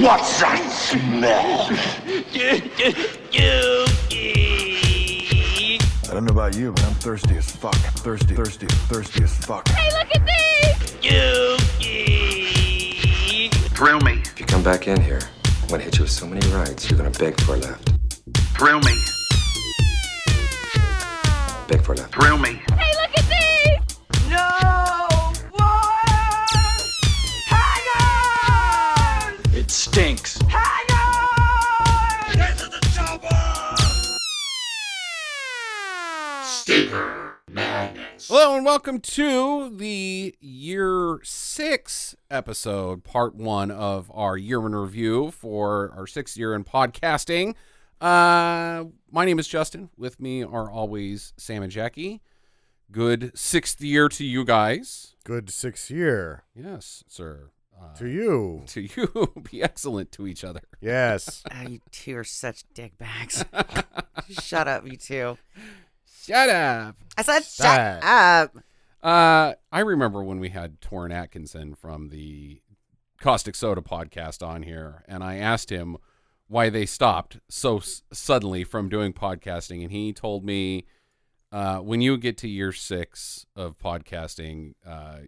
What's that smell? I don't know about you, but I'm thirsty as fuck. Thirsty, thirsty, thirsty as fuck. Hey, look at these! Thrill me, If you come back in here, I'm gonna hit you with so many rights, you're gonna beg for a left. thrill me, Beg for a left. thrill me. And welcome to the year six episode, part one of our year in review for our sixth year in podcasting. Uh, my name is Justin. With me are always Sam and Jackie. Good sixth year to you guys. Good sixth year Yes, sir. Uh, to you. to you, be excellent to each other. Yes. Oh, you two are such dick bags. shut up, you two. Shut up. I said shut Shut up. Uh, I remember when we had Toren Atkinson from the Caustic Soda podcast on here, and I asked him why they stopped so s- suddenly from doing podcasting, and he told me uh, when you get to year six of podcasting, uh,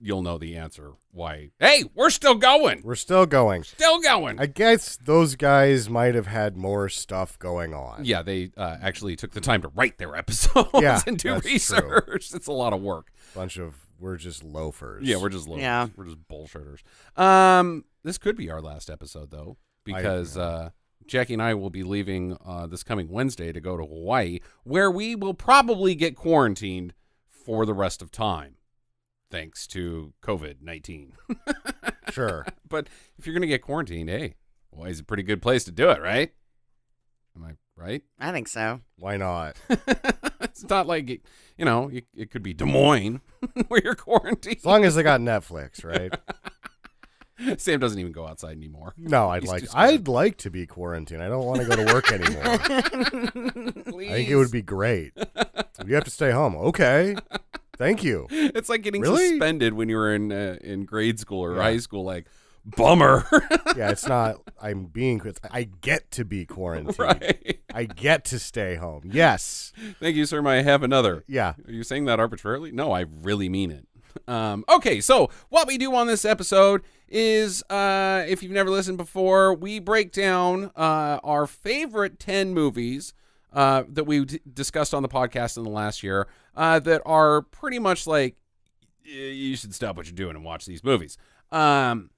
you'll know the answer why. Hey, we're still going, We're still going. still going. I guess those guys might have had more stuff going on. yeah, they uh, actually took the time to write their episodes Yeah, and do that's true. research. It's a lot of work. Bunch of we're just loafers. Yeah, we're just low. Yeah. We're just bullshitters. Um, this could be our last episode though, because I- uh, Jackie and I will be leaving uh, this coming Wednesday to go to Hawaii, where we will probably get quarantined for the rest of time, thanks to COVID nineteen. sure. but if you're gonna get quarantined, hey, Hawaii's a pretty good place to do it, right? Am I right? I think so. Why not? it's not like it, you know, it, it could be Des Moines where you're quarantined. As long as they got Netflix, right? Sam doesn't even go outside anymore. No, I'd He's like. I'd like to be quarantined. I don't want to go to work anymore. I think it would be great. You have to stay home. Okay. Thank you. It's like getting Really? suspended when you were in uh, in grade school or high school. Like, bummer, Yeah, it's not I'm being I get to be quarantined. right? I get to stay home. Yes. Thank you, sir. May I have another? Yeah. Are you saying that arbitrarily? No, I really mean it. Um, okay, so what we do on this episode is, uh, if you've never listened before, we break down uh, our favorite 10 movies uh, that we discussed on the podcast in the last year uh, that are pretty much like, you should stop what you're doing and watch these movies. Um,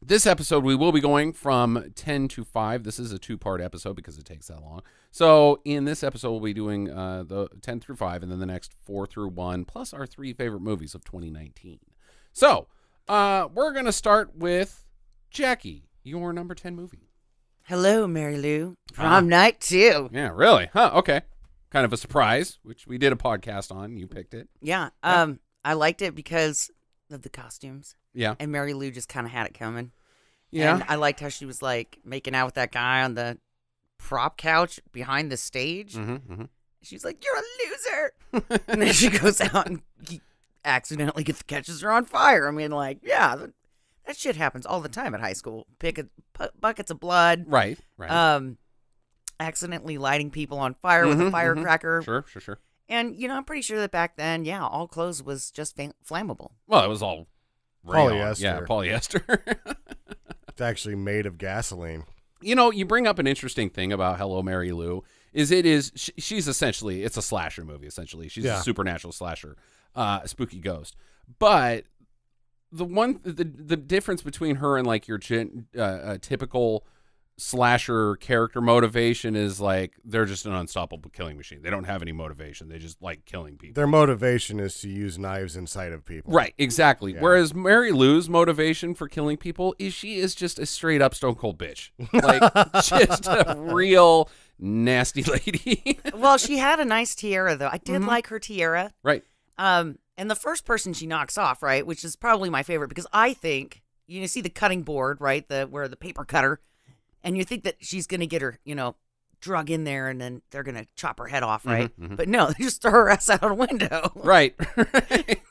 this episode, we will be going from 10 to 5. This is a two part episode because it takes that long. So, in this episode, we'll be doing uh, the 10 through 5 and then the next 4 through 1, plus our three favorite movies of 2019. So, uh, we're going to start with Jackie, your number 10 movie. Hello, Mary Lou. Prom Ah. night two. Yeah, really? Huh, okay. Kind of a surprise, which we did a podcast on. You picked it. Yeah. Um, I liked it because of the costumes, Yeah. and Mary Lou just kind of had it coming. Yeah. And I liked how she was like making out with that guy on the prop couch behind the stage. mm-hmm, mm-hmm. She's like, "You're a loser," and then she goes out and accidentally gets the catches her on fire. I mean, like, yeah, that, that shit happens all the time at high school. Pick a, pu- buckets of blood. Right, right. Um, accidentally lighting people on fire with Mhm, a firecracker. mhm. Sure, sure, sure. And you know, I'm pretty sure that back then, yeah, all clothes was just fa- flammable. Well, it was all rayon. Polyester. Yeah, polyester. It's actually made of gasoline. you know, you bring up an interesting thing about Hello Mary Lou. Is it is sh- she's essentially it's a slasher movie. Essentially, she's Yeah. a supernatural slasher, uh, spooky ghost. But the one the the difference between her and like your gen, uh, uh, typical slasher character motivation is like they're just an unstoppable killing machine. They don't have any motivation. They just like killing people. Their motivation is to use knives inside of people. Right, exactly. Yeah. Whereas Mary Lou's motivation for killing people is she is just a straight up stone cold bitch. Like just a real nasty lady. well, she had a nice tiara though. I did like her tiara. right. Um, and the first person she knocks off, right, which is probably my favorite because I think you see the cutting board, right, the where the paper cutter, and you think that she's gonna get her, you know, drug in there and then they're gonna chop her head off, right? But no, they just throw her ass out a window. Right.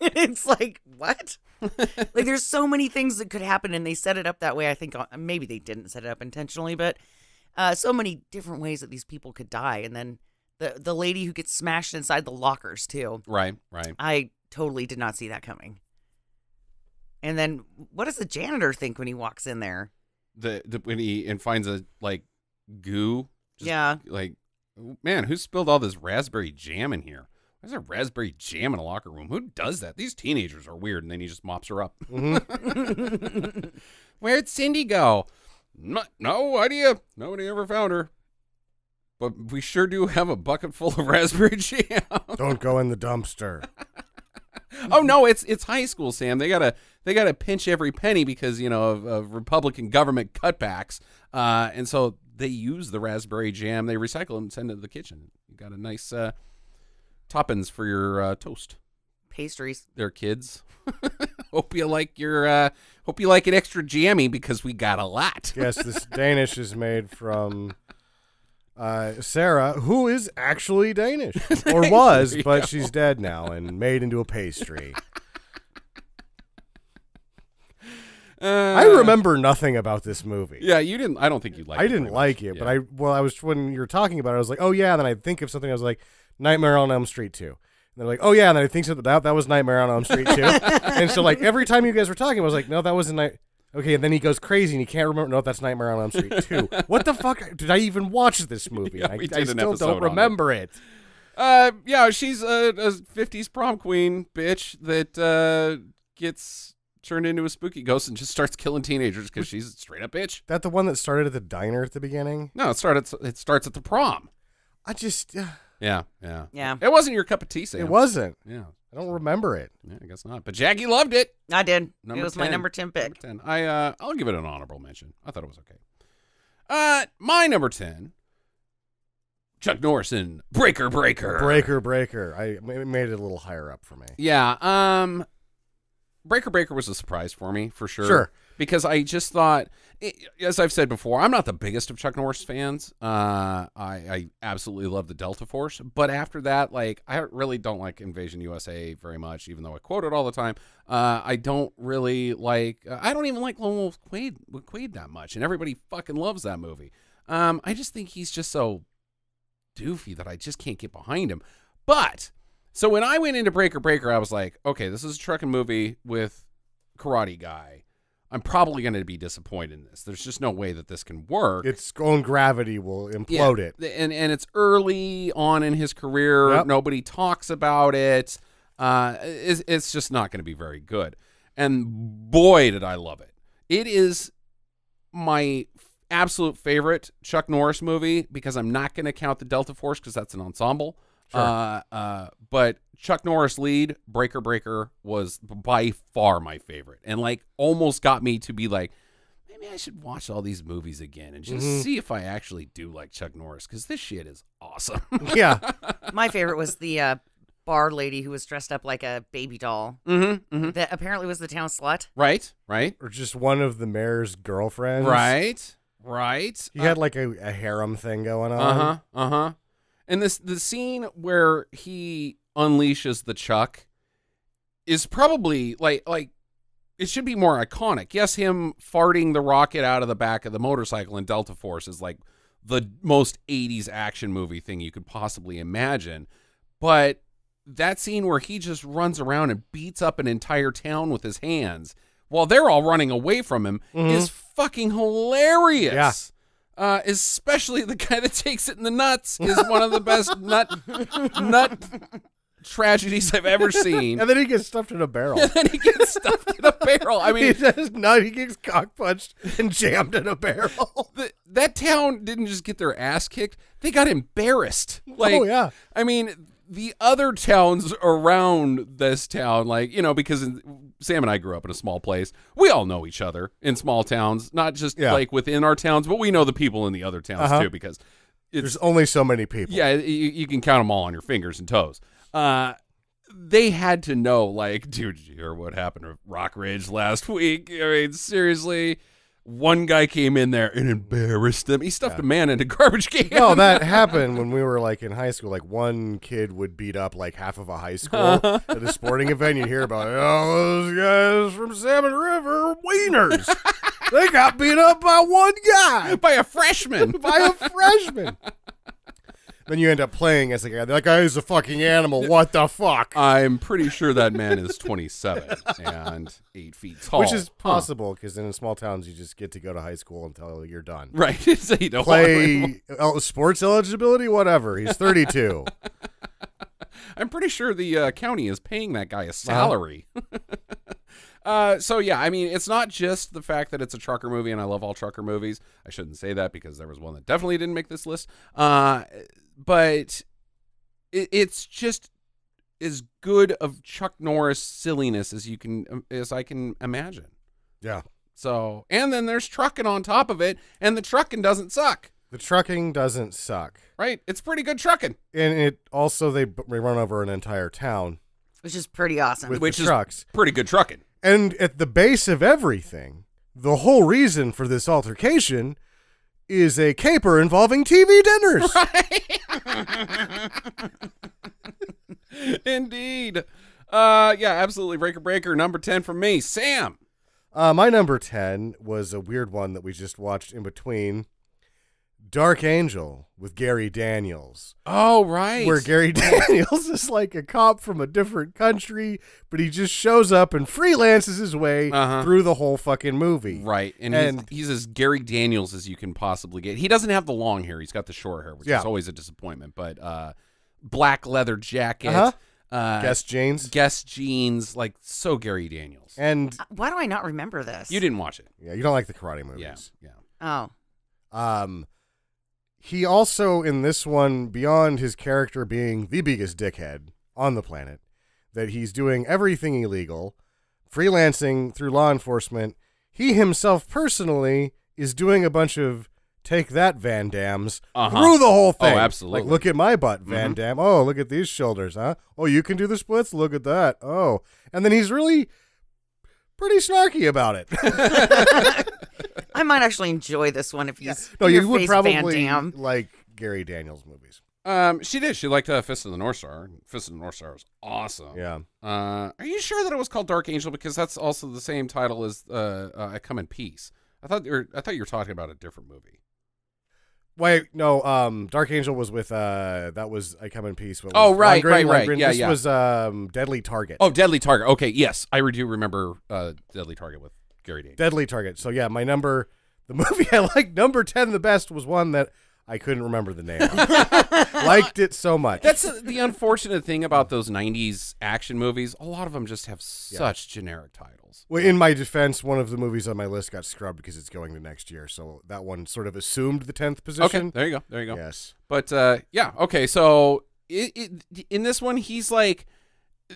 it's like what? like there's so many things that could happen, and they set it up that way. I think uh, maybe they didn't set it up intentionally, but uh, so many different ways that these people could die, and then the the lady who gets smashed inside the lockers too. right. Right. I totally did not see that coming. And then what does the janitor think when he walks in there? The, the when he and finds a like goo. Just, Yeah. Like, man, who spilled all this raspberry jam in here? Why is there raspberry jam in a locker room? Who does that? These teenagers are weird. And then he just mops her up. Mm-hmm. Where'd Cindy go? No, no idea. Nobody ever found her. But we sure do have a bucket full of raspberry jam. Don't go in the dumpster. oh no, it's it's high school, Sam. They gotta they gotta pinch every penny because you know of, of Republican government cutbacks, uh, and so they use the raspberry jam. They recycle it and send it to the kitchen. You got a nice uh, toppings for your uh, toast. Pastries. There, kids. hope you like your uh, hope you like it extra jammy because we got a lot. yes, this Danish is made from uh, Sarah, who is actually Danish or was, but go. she's dead now and made into a pastry. Uh, I remember nothing about this movie. Yeah, you didn't. I don't think you liked. I it I didn't like much. it, Yeah. but I well, I was when you were talking about it, I was like, oh yeah. And then I think of something. I was like, Nightmare on Elm Street two. And they're like, oh yeah. And then I think so that that was Nightmare on Elm Street two. and so like every time you guys were talking, I was like, no, that wasn't night. Okay, and then he goes crazy and he can't remember. No, that's Nightmare on Elm Street two. what the fuck? Did I even watch this movie? Yeah, I, I still don't on it. remember it. Uh, yeah, she's a, a 50s prom queen bitch that uh, gets turned into a spooky ghost and just starts killing teenagers because she's a straight up bitch. That the one that started at the diner at the beginning. No, it started. It starts at the prom. I just, uh, Yeah, yeah, Yeah. It wasn't your cup of tea, Sam. it wasn't. Yeah, I don't remember it. yeah, I guess not. But Jackie loved it. I did. Number it was my 10. number 10 pick. Number ten. I uh, I'll give it an honorable mention. I thought it was okay. Uh, my number ten. Chuck Norris in Breaker Breaker. Breaker, breaker. I made it a little higher up for me. Yeah. Um, Breaker Breaker was a surprise for me for sure. Sure. Because I just thought, as I've said before, I'm not the biggest of Chuck Norris fans. Uh, I, I absolutely love the Delta Force, but after that, like, I really don't like Invasion USA very much, even though I quote it all the time. Uh, I don't really like. Uh, I don't even like Lone Wolf Quaid, Quaid that much, and everybody fucking loves that movie. Um, I just think he's just so doofy that I just can't get behind him. But so when I went into Breaker Breaker, I was like, okay, this is a trucking movie with Karate Guy. I'm probably going to be disappointed in this. There's just no way that this can work. Its own gravity will Yeah, implode it. and and it's early on in his career. Yep. Nobody talks about it. Uh, it's, it's just not going to be very good. And boy, did I love it! It is my absolute favorite Chuck Norris movie because I'm not going to count the Delta Force because that's an ensemble. Sure. Uh, uh, but Chuck Norris lead Breaker Breaker was by far my favorite, and like almost got me to be like, maybe I should watch all these movies again and just Mhm. see if I actually do like Chuck Norris because this shit is awesome. yeah. My favorite was the uh, bar lady who was dressed up like a baby doll. mm-hmm, mm-hmm. That apparently was the town slut. Right, right, Or just one of the mayor's girlfriends. right, right. He had like a, a harem thing going on. Uh huh. Uh huh. And this the scene where he unleashes the Chuck is probably like like it should be more iconic. Yes, him farting the rocket out of the back of the motorcycle in Delta Force is like the most 80s action movie thing you could possibly imagine. But that scene where he just runs around and beats up an entire town with his hands while they're all running away from him mm-hmm. is fucking hilarious. Yeah. Uh, especially the guy that takes it in the nuts is one of the best nut nut tragedies I've ever seen. And then he gets stuffed in a barrel. And then he gets stuffed in a barrel. I mean, he says no, he gets cock punched and jammed in a barrel. the, that town didn't just get their ass kicked; they got embarrassed. Like, oh yeah. I mean, the other towns around this town, like you know, because in, Sam and I grew up in a small place, we all know each other in small towns, not just Yeah. like within our towns, but we know the people in the other towns Uh-huh. too, because it's There's only so many people. yeah, you, you can count them all on your fingers and toes. Uh, they had to know, like, dude, did you hear what happened to Rock Ridge last week? I mean, seriously, one guy came in there and embarrassed them. He stuffed a man in a garbage can. No, that happened when we were like in high school. Like one kid would beat up like half of a high school uh-huh. at a sporting event. You hear about oh those guys from Salmon River wieners. they got beat up by one guy, by a freshman. by a freshman. Then you end up playing as a guy. That guy is a fucking animal. What the fuck? I'm pretty sure that man is 27 and eight feet tall. Which is possible because in small towns you just get to go to high school until you're done. Right. so you don't Play el- sports eligibility, whatever. He's 32. I'm pretty sure the uh, county is paying that guy a salary. uh, so yeah, I mean, it's not just the fact that it's a trucker movie, and I love all trucker movies. I shouldn't say that because there was one that definitely didn't make this list. Uh, but it, it's just as good of Chuck Norris silliness as you can as I can imagine. yeah. So, and then there's trucking on top of it, and the trucking doesn't suck. The trucking doesn't suck. Right? It's pretty good trucking. And it also, they, they run over an entire town Which is pretty awesome. with Which is trucks. pretty good trucking. And at the base of everything, the whole reason for this altercation is a caper involving TV dinners. Right? Indeed. Uh yeah, absolutely. Breaker breaker number 10 from me. Sam. Uh, my number 10 was a weird one that we just watched in between Dark Angel with Gary Daniels. Oh, right. Where Gary Daniels is like a cop from a different country, but he just shows up and freelances his way Uh-huh. through the whole fucking movie. Right. And, And- he's, he's as Gary Daniels as you can possibly get. He doesn't have the long hair. He's got the short hair, which Yeah. is always a disappointment. But uh black leather jacket. Uh-huh. Uh Guess jeans. Guess jeans, like so Gary Daniels. And Why do I not remember this? You didn't watch it. yeah, you don't like the karate movies. Yeah. Yeah. Oh. Um, he also in this one, beyond his character being the biggest dickhead on the planet, that he's doing everything illegal, freelancing through law enforcement. He himself personally is doing a bunch of take that Van Dammes Uh-huh. through the whole thing Oh, thing. absolutely. Like, look at my butt, Van Damme. Oh, look at these shoulders, huh? Oh, you can do the splits. Look at that. Oh, and then he's really pretty snarky about it. I might actually enjoy this one if he's no, in you your would face, probably Van like Gary Daniels movies. Um, she did. She liked uh, Fist of the North Star. Fist of the North Star was awesome. Yeah. Uh, are you sure that it was called Dark Angel because that's also the same title as uh, uh I Come in Peace? I thought you were, I thought you were talking about a different movie. Wait, no. Um, Dark Angel was with uh, that was I Come in Peace. What Oh, right, Lundgren, right, right. Lundgren. Yeah, this yeah. was um, Deadly Target. Oh, Deadly Target. Okay, yes, I do remember uh, Deadly Target with Gary Daniels. Deadly Target. So yeah, my number, the movie I liked number ten the best was one that I couldn't remember the name. Liked it so much. That's uh, the unfortunate thing about those '90s action movies. A lot of them just have such generic titles. Well, in my defense, one of the movies on my list got scrubbed because it's going to next year. So that one sort of assumed the tenth position. Okay, position. there you go. There you go. Yes. But uh, yeah, okay. So it, it, in this one, he's like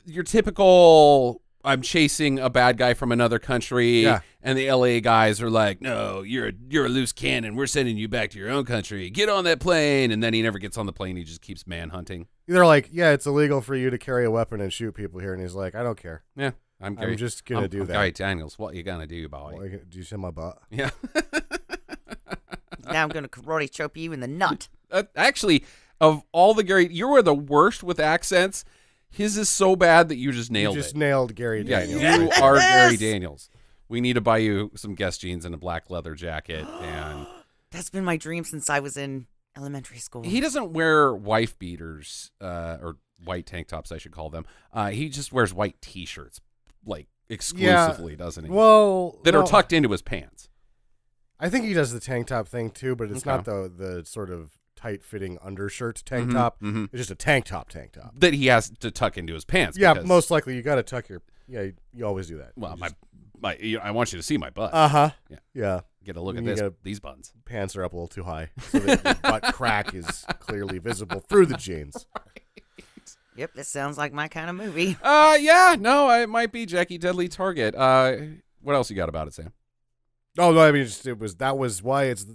your typical. I'm chasing a bad guy from another country, Yeah. and the LA guys are like, "No, you're a you're a loose cannon. We're sending you back to your own country. Get on that plane." And then he never gets on the plane. He just keeps manhunting. They're like, yeah, it's illegal for you to carry a weapon and shoot people here, and he's like, I don't care. Yeah, I'm. Gary, just gonna I'm- do I'm that. Gary Daniels, what you gonna do, boy? Like, do you see my butt? Yeah. Now I'm going to karate chop you in the nut. Uh, actually, of all the Gary, you were the worst with accents. His is so bad that you just nailed it. you just it. nailed Gary Daniels. Yeah, Daniels. you are Gary Daniels. We need to buy you some Guess jeans and a black leather jacket. And That's been my dream since I was in elementary school. he doesn't wear wife beaters uh, or white tank tops, I should call them. Uh, he just wears white T-shirts, like exclusively, doesn't he? Well, that no, are tucked into his pants. I think he does the tank top thing too, but it's Okay. not the the sort of tight fitting undershirt tank Mhm, top. mhm. It's just a tank top tank top. That he has to tuck into his pants. Yeah, because- most likely you got to tuck your. Yeah, you, you always do that. Well, my my, you I want you to see my butt. Uh huh. Yeah. Yeah. Get a look at this. gotta- These buns. Pants are up a little too high, so that your butt crack is clearly visible through the jeans. Yep, this sounds like my kind of movie. Uh, yeah, no, it might be Jackie Deadly Target. Uh, what else you got about it, Sam? Oh no, I mean just, it was that was why it's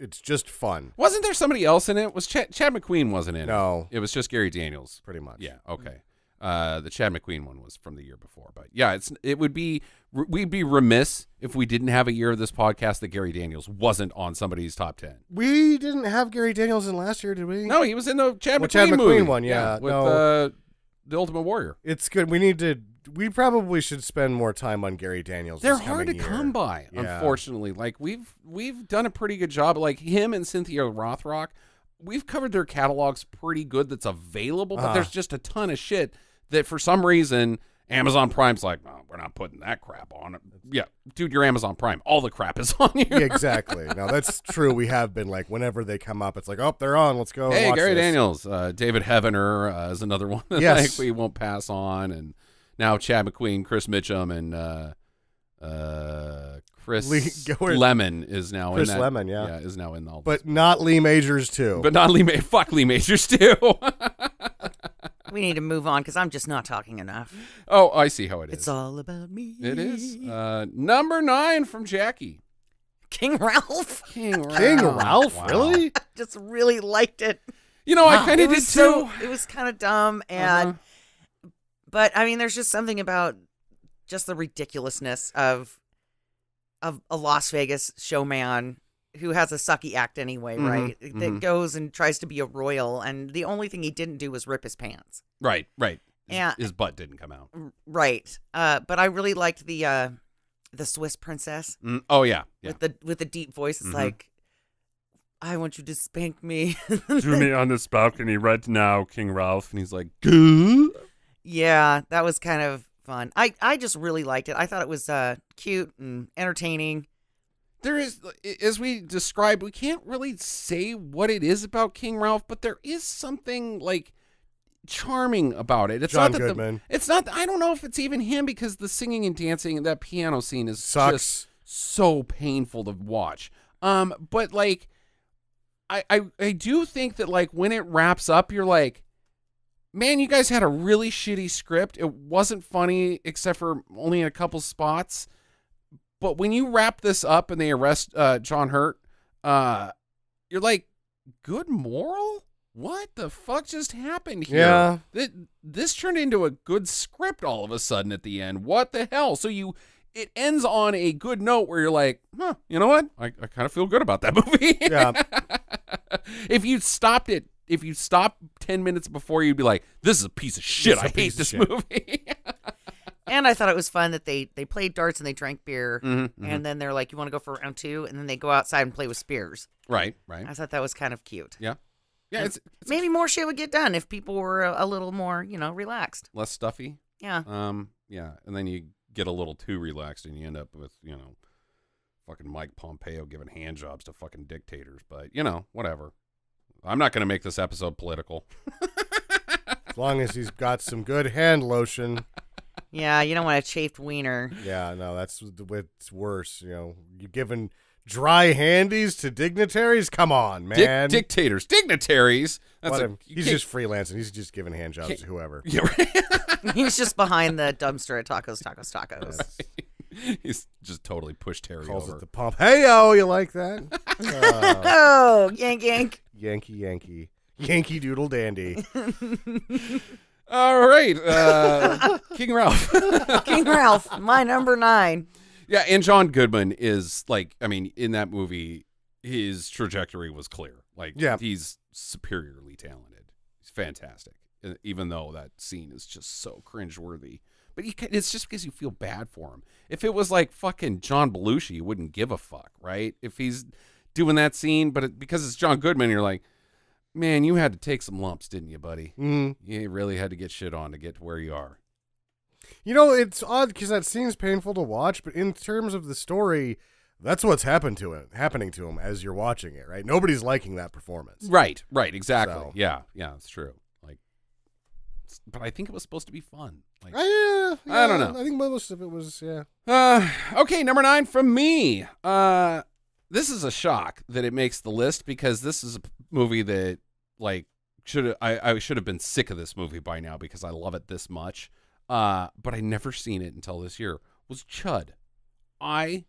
it's just fun. Wasn't there somebody else in it? Was Chad, Chad McQueen wasn't in it? No, It was just Gary Daniels. pretty much. Yeah. Okay. Uh, the Chad McQueen one was from the year before, but yeah, it's it would be we'd be remiss if we didn't have a year of this podcast that Gary Daniels wasn't on somebody's top ten. We didn't have Gary Daniels in last year, did we? No, he was in the Chad Well, McQueen Chad McQueen movie. one, yeah, with no. uh, the Ultimate Warrior. It's good. We need to. We probably should spend more time on Gary Daniels. They're hard to year. come by, Yeah. unfortunately. Like we've we've done a pretty good job. Like him and Cynthia Rothrock, we've covered their catalogs pretty good. That's available, but Uh-huh. there's just a ton of shit that for some reason Amazon Prime's like, oh, we're not putting that crap on it. Yeah, dude, you're Amazon Prime. All the crap is on you. Yeah, exactly. Now that's true. We have been like, whenever they come up, it's like, oh, they're on. Let's go. Hey, watch Gary this. Daniels, uh, David Heavener uh, is another one that Yes. like, we won't pass on, and now Chad McQueen, Chris Mitchum, and uh, uh, Chris Lee- Lemmon is now Chris in that. Lemmon, yeah. is now in all. But not Lee Majors too. but not Lee. Ma- fuck Lee Majors too. We need to move on because I'm just not talking enough. oh, I see how it is. It's all about me. it is uh, number nine from Jackie. King Ralph. King Ralph. King Ralph, Wow. really? Just really liked it. You know, I kind of did too. so. It was kind of dumb, and Uh-huh. but I mean, there's just something about just the ridiculousness of of a Las Vegas showman who has a sucky act anyway, Mhm, right? That mhm. goes and tries to be a royal, and the only thing he didn't do was rip his pants. Right, right. His, Yeah. his butt didn't come out. Right. Uh, but I really liked the uh, the Swiss princess Mm, oh yeah, yeah. with the with the deep voice. It's Mhm. like, I want you to spank me. Drew me on this balcony right now, King Ralph, and he's like, "Good." Yeah, that was kind of fun. I I just really liked it. I thought it was uh cute and entertaining. There is as we described we can't really say what it is about king ralph but there is something like charming about it it's John not that the- Goodman. it's not i don't know if it's even him because the singing and dancing and that piano scene is Sucks. just so painful to watch um but like I, I i do think that like when it wraps up you're like man you guys had a really shitty script it wasn't funny except for only in a couple spots but when you wrap this up and they arrest uh, John Hurt, uh, you're like, good moral? What the fuck just happened here? Yeah. Th- this turned into a good script all of a sudden at the end. What the hell? So you, it ends on a good note where you're like, huh, you know what? I, I kind of feel good about that movie. Yeah. if you stopped it, if you stopped 10 minutes before, you'd be like, this is a piece of shit. I hate this shit." movie. And I thought it was fun that they they played darts and they drank beer, Mhm, mhm. and then they're like, "You want to go for round two? And then they go outside and play with spears. right, right. I thought that was kind of cute. Yeah. Yeah, it's, it's Maybe more shit would get done if people were a, a little more, you know, relaxed. less stuffy. Yeah. Um, yeah, and then you get a little too relaxed, and you end up with you know, fucking Mike Pompeo giving hand jobs to fucking dictators. But you know, whatever. I'm not going to make this episode political. As long as he's got some good hand lotion. Yeah, you don't want a chafed wiener. Yeah, no, that's what's worse. You know, you're giving dry handies to dignitaries? Come on, Dic- man. dictators, dignitaries. That's a, a- he's just freelancing. He's just giving hand jobs to whoever. Yeah, right. He's just behind the dumpster at tacos, tacos, tacos. Yes. he's just totally pushed Terry Calls over. it the pump. Hey, oh, you like that? Uh, Oh, yank, yank. Yankee, Yankee, Yankee Doodle Dandy. All right, uh, King Ralph. King Ralph, my number nine. Yeah, and John Goodman is like, I mean, in that movie, his trajectory was clear. Like, Yeah. he's superiorly talented. He's fantastic, even though that scene is just so cringeworthy. But you can, it's just because you feel bad for him. If it was like fucking John Belushi, you wouldn't give a fuck, right? If he's doing that scene, but it, because it's John Goodman, you're like, man, you had to take some lumps, didn't you, buddy? Mm. You really had to get shit on to get to where you are. You know, it's odd because that seems painful to watch, but in terms of the story, that's what's happened to him, happening to him as you're watching it, right? Nobody's liking that performance. Right, right, exactly. So- Yeah, yeah, it's true. Like, but I think it was supposed to be fun. Like, Uh, yeah, I don't know. I think most of it was, yeah. uh, okay, number nine from me. Uh, this is a shock that it makes the list because this is a movie that, like, should I I should have been sick of this movie by now because I love it this much. Uh, but I never seen it until this year. Was Chud? I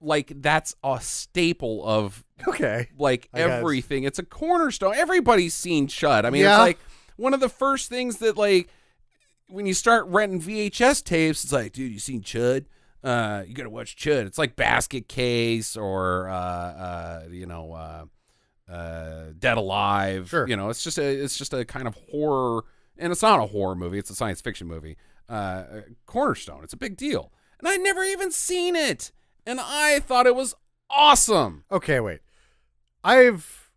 like that's a staple of Okay. like I guess. everything. It's a cornerstone. Everybody's seen Chud. I mean, Yeah. it's like one of the first things that like when you start renting VHS tapes, it's like, dude, you seen Chud? Uh, you gotta watch Chud. It's like Basket Case or uh, uh, you know, uh, uh, Dead Alive. Sure. You know, it's just a it's just a kind of horror, and it's not a horror movie. It's a science fiction movie. Uh, cornerstone. It's a big deal, and I'd never even seen it, and I thought it was awesome. Okay, wait. I've.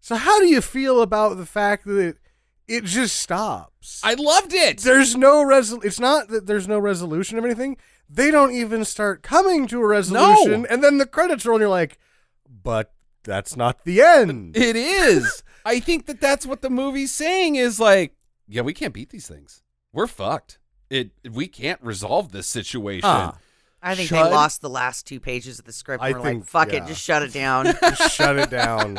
So, how do you feel about the fact that it, it just stops? I loved it. there's no resol. It's not that there's no resolution of anything. They don't even start coming to a resolution, and then the credits roll, and you're like, "But that's not the end." It is. I think that that's what the movie's saying is like, yeah, we can't beat these things. We're fucked. It we can't resolve this situation. Ah. I think Chud? they lost the last two pages of the script. I And were like, think- fuck yeah. it, just shut it down. Just shut it down.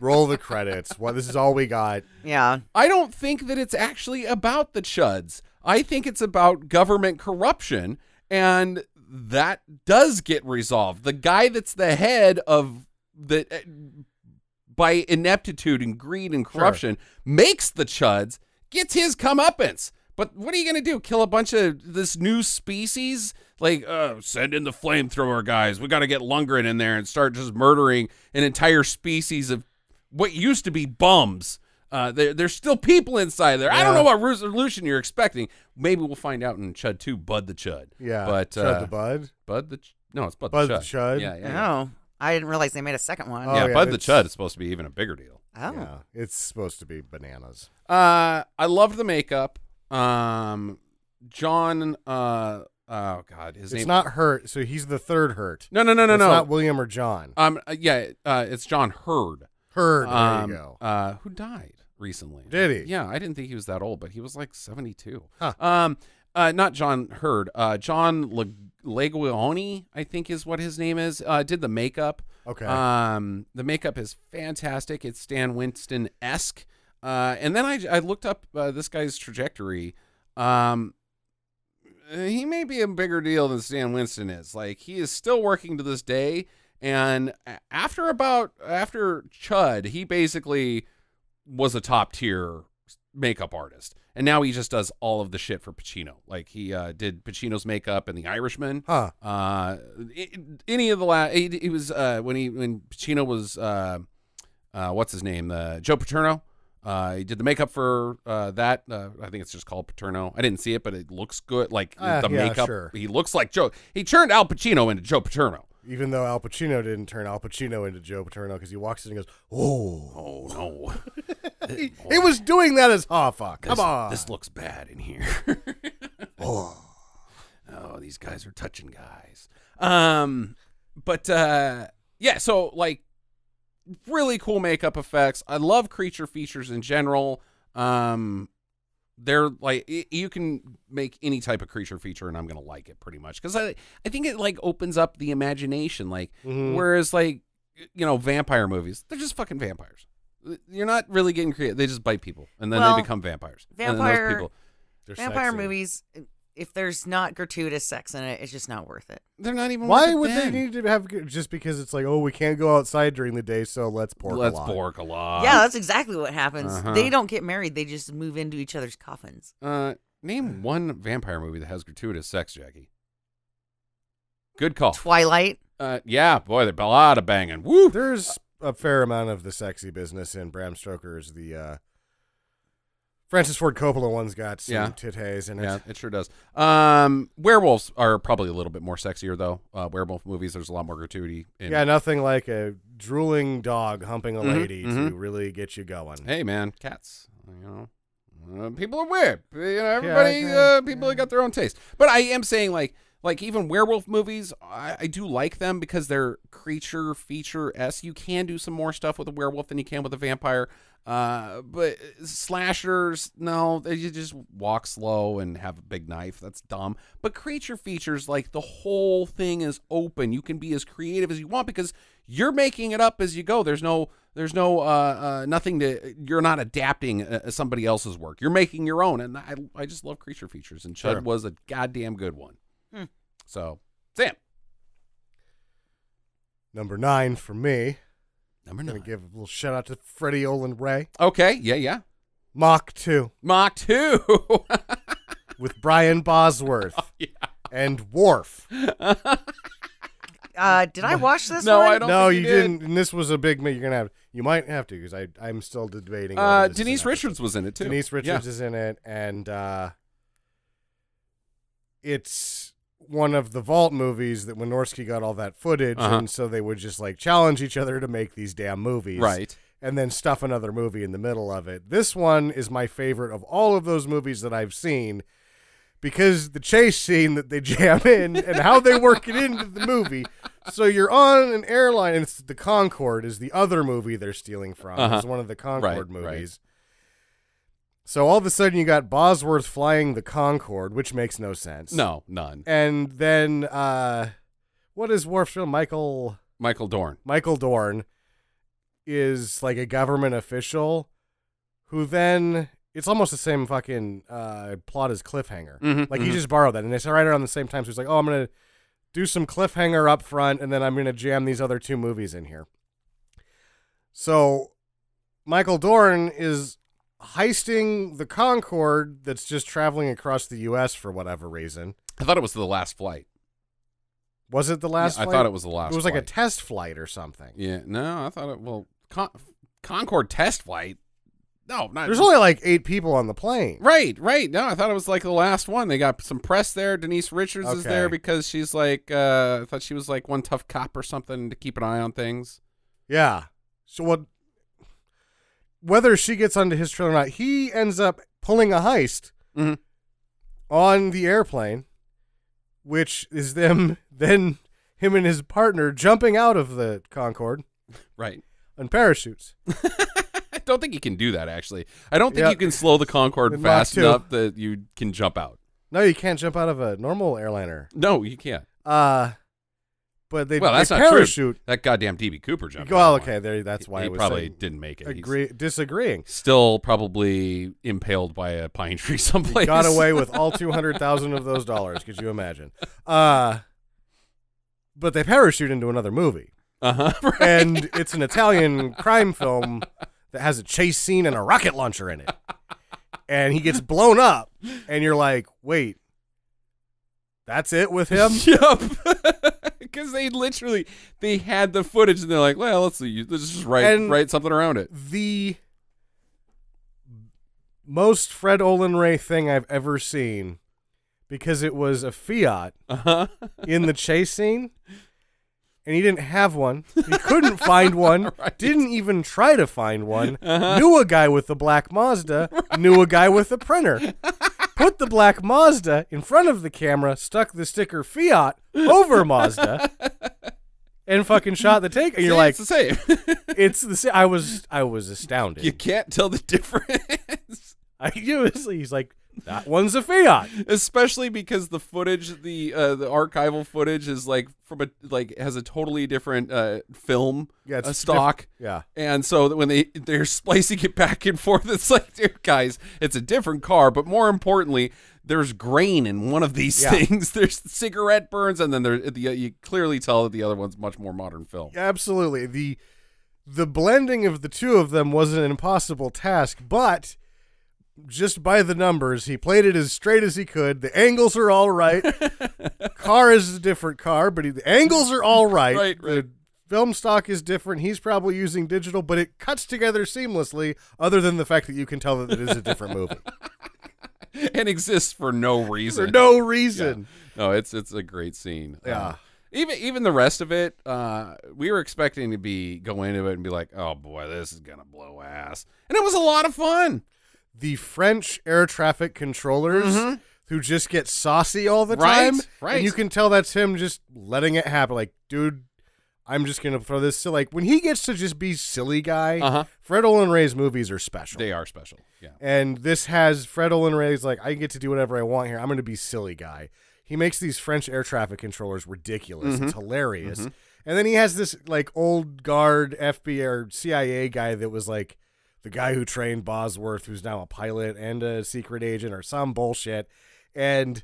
Roll the credits. What? This is all we got. yeah. I don't think that it's actually about the chuds. I think it's about government corruption, and that does get resolved. The guy that's the head of the eh, by ineptitude and greed and corruption makes the chuds, gets his comeuppance. But what are you gonna do? Kill a bunch of this new species? Like, uh, send in the flamethrower guys. We got to get Lundgren in there and start just murdering an entire species of what used to be bums. Uh, there, there's still people inside there. I don't know what resolution you're expecting. Maybe we'll find out in Chud 2, Bud the Chud. Yeah. But, Chud uh, the Bud. Bud the Ch- No, it's Bud, Bud the the Chud. Chud? Yeah, yeah. Yeah, Oh, I didn't realize they made a second one. Oh, yeah, yeah, Bud the it's- Chud is supposed to be even a bigger deal. Oh. Yeah, it's supposed to be bananas. Uh, I loved the makeup. Um, John, uh, oh God, his It's name. not Hurt, so he's the third Hurt. no, no, no, no, it's no. not William or John. um, uh, yeah, uh, it's John Heard. Heard. There um, you go. Uh, who died recently? Did he? Yeah, I didn't think he was that old, but he was like seventy-two. Huh. Um, uh, not John Heard. Uh, John Le- Leguioni, I think is what his name is. Uh, did the makeup. Okay. Um, the makeup is fantastic. It's Stan Winston esque. Uh, and then I, I looked up uh, this guy's trajectory. Um, he may be a bigger deal than Stan Winston is. Like he is still working to this day. And after about after Chud, he basically was a top tier makeup artist, and now he just does all of the shit for Pacino. Like he uh, did Pacino's makeup in The Irishman. Huh. Uh, any of the last, he, he was uh when he when Pacino was uh, uh what's his name, uh, Joe Paterno. Uh, he did the makeup for uh, that. Uh, I think it's just called Paterno. I didn't see it, but it looks good. Like Uh, the yeah, makeup, sure. he looks like Joe. He turned Al Pacino into Joe Paterno. Even though Al Pacino didn't turn Al Pacino into Joe Paterno because he walks in and goes, "Oh, Oh no! he, he was doing that as Hoffa. Come this, on, this looks bad in here. oh. oh, these guys are touching guys. Um, but uh, yeah, so like really cool makeup effects. I love creature features in general. Um, they're like y- you can make any type of creature feature, and I'm gonna like it pretty much because I I think it like opens up the imagination. Like Mhm. whereas like you know vampire movies, they're just fucking vampires. You're not really getting creative. They just bite people, and then Well, they become vampires. and then vampire- those people, Vampire sexy. movies, if there's not gratuitous sex in it, it's just not worth it. they're not even. Why worth would then. they need to have just because it's like, oh, we can't go outside during the day, so let's pork Let's a lot. bork a lot. yeah, that's exactly what happens. Uh-huh. They don't get married; they just move into each other's coffins. Uh, name one vampire movie that has gratuitous sex, Jackie. Good call. Twilight. Uh, yeah, boy, there's a lot of banging. Woo. There's a fair amount of the sexy business in Bram Stoker's. The uh, Francis Ford Coppola one's got some Yeah. titties in it. Yeah, it sure does. Um, werewolves are probably a little bit more sexier though. Uh, werewolf movies, there's a lot more gratuity. In. Yeah, nothing like a drooling dog humping a Mhm, lady to mhm. really get you going. Hey, man, cats. You know, uh, people are weird. You know, everybody. yeah, uh, people got their own taste. But I am saying like. Like even werewolf movies, I, I do like them because they're creature feature s. You can do some more stuff with a werewolf than you can with a vampire. Uh, but slashers, no, they you just walk slow and have a big knife. That's dumb. But creature features, like the whole thing is open. You can be as creative as you want because you're making it up as you go. There's no, there's no, uh, uh nothing to. You're not adapting uh, somebody else's work. You're making your own, and I, I just love creature features. And Chud Sure. was a goddamn good one. So, Sam, Number nine for me. number I'm gonna nine. give a little shout out to Freddie Olen Ray. Okay, yeah, yeah. Mach two. Mach two. with Brian Bosworth Yeah. and Worf. Uh, did I watch this No, one? I don't No, think you you did. didn't. And this was a big. You're gonna have. You might have to because I I'm still debating. Uh, Denise. Richards was in it too. Denise Richards Yeah. is in it, and uh, it's one of the Vault movies that Wynorski got all that footage, Uh-huh. and so they would just like challenge each other to make these damn movies, Right. And then stuff another movie in the middle of it. This one is my favorite of all of those movies that I've seen. Because the chase scene that they jam in and how they work it into the movie. So you're on an airline, and it's the Concorde is the other movie they're stealing from. Uh-huh. It's one of the Concorde Right, right. So all of a sudden you got Bosworth flying the Concorde, which makes no sense. No, none. And then uh what is Worf's real Michael Michael Dorn. Michael Dorn is like a government official who then it's almost the same fucking uh plot as Cliffhanger. Mhm, like he mhm. just borrowed that and it's right around the same time. So he's like, Oh, I'm gonna do some cliffhanger up front and then I'm gonna jam these other two movies in here. So Michael Dorn is heisting the Concorde that's just traveling across the US for whatever reason. I thought it was the last flight. Was it the last Yeah, I thought it was the last It was like a test flight or something. Yeah, no, I thought it. Well, Con- Concorde test flight. No, not. There's only like eight people on the plane. Right, right. No, I thought it was like the last one. They got some press there. Denise Richards is there because she's like, uh, I thought she was like one tough cop or something to keep an eye on things. Yeah. So what? Whether she gets onto his trail or not, he ends up pulling a heist Mhm. on the airplane, which is them then him and his partner jumping out of the Concorde Right. on parachutes. I don't think you can do that. Actually, I don't think Yeah. you can slow the Concorde In fast enough that you can jump out. No, you can't jump out of a normal airliner. No, you can't. Uh, but they well, that's they not parachute. true. That goddamn DB Cooper jumped. Well, okay, there. That's why he was probably saying didn't make it. He's agree disagreeing. still probably impaled by a pine tree someplace. Got away with all two hundred thousand of those dollars. Could you imagine? Uh, but they parachute into another movie, Uh huh. and it's an Italian crime film that has a chase scene and a rocket launcher in it, and he gets blown up, and you're like, wait, that's it with him? Yep. Because they literally they had the footage and they're like, well, let's see, let's just write And- write something around it. the most Fred Olen Ray thing I've ever seen because it was a Fiat Uh huh. in the chase scene and he didn't have one. He couldn't find one. Right. Didn't even try to find one. Knew a guy with the black Mazda. Knew a guy with a printer. Put the black Mazda in front of the camera, stuck the sticker Fiat over Mazda, and fucking shot the take. And you're like, it's the same. it's the same. I was I was astounded. you can't tell the difference. I was, he's like, that one's a Fiat. especially because the footage the uh the archival footage is like from a like has a totally different uh film Yeah, it's a stock Yeah. and so when they they're splicing it back and forth it's like dude guys it's a different car but more importantly there's grain in one of these Yeah. things there's cigarette burns and then there the you clearly tell that the other one's much more modern film Absolutely. The the blending of the two of them was an impossible task, but just by the numbers, he played it as straight as he could. The angles are all right. car is a different car, but he, the angles are all right. Right, right. The film stock is different. He's probably using digital, but it cuts together seamlessly, other than the fact that you can tell that it is a different movie. and exists for no reason. For reason no Yeah. reason. No, it's it's a great scene. Yeah. Uh, even even the rest of it, uh, we were expecting to be go into it and be like, oh boy, this is gonna blow ass, and it was a lot of fun. The French air traffic controllers who just get saucy all the Mm-hmm. Right, time. right. And you can tell that's him just letting it happen. Like, dude, I'm just gonna throw this. So, like, when he gets to just be silly guy, Uh-huh. Fred Olen Ray's movies are special. They are special. Yeah. And this has Fred Olen Ray's like, I get to do whatever I want here. I'm gonna be silly guy. He makes these French air traffic controllers ridiculous. Mm-hmm. It's hilarious. And then he has this like old guard FBI or CIA guy that was like the guy who trained Bosworth, who's now a pilot and a secret agent or some bullshit. And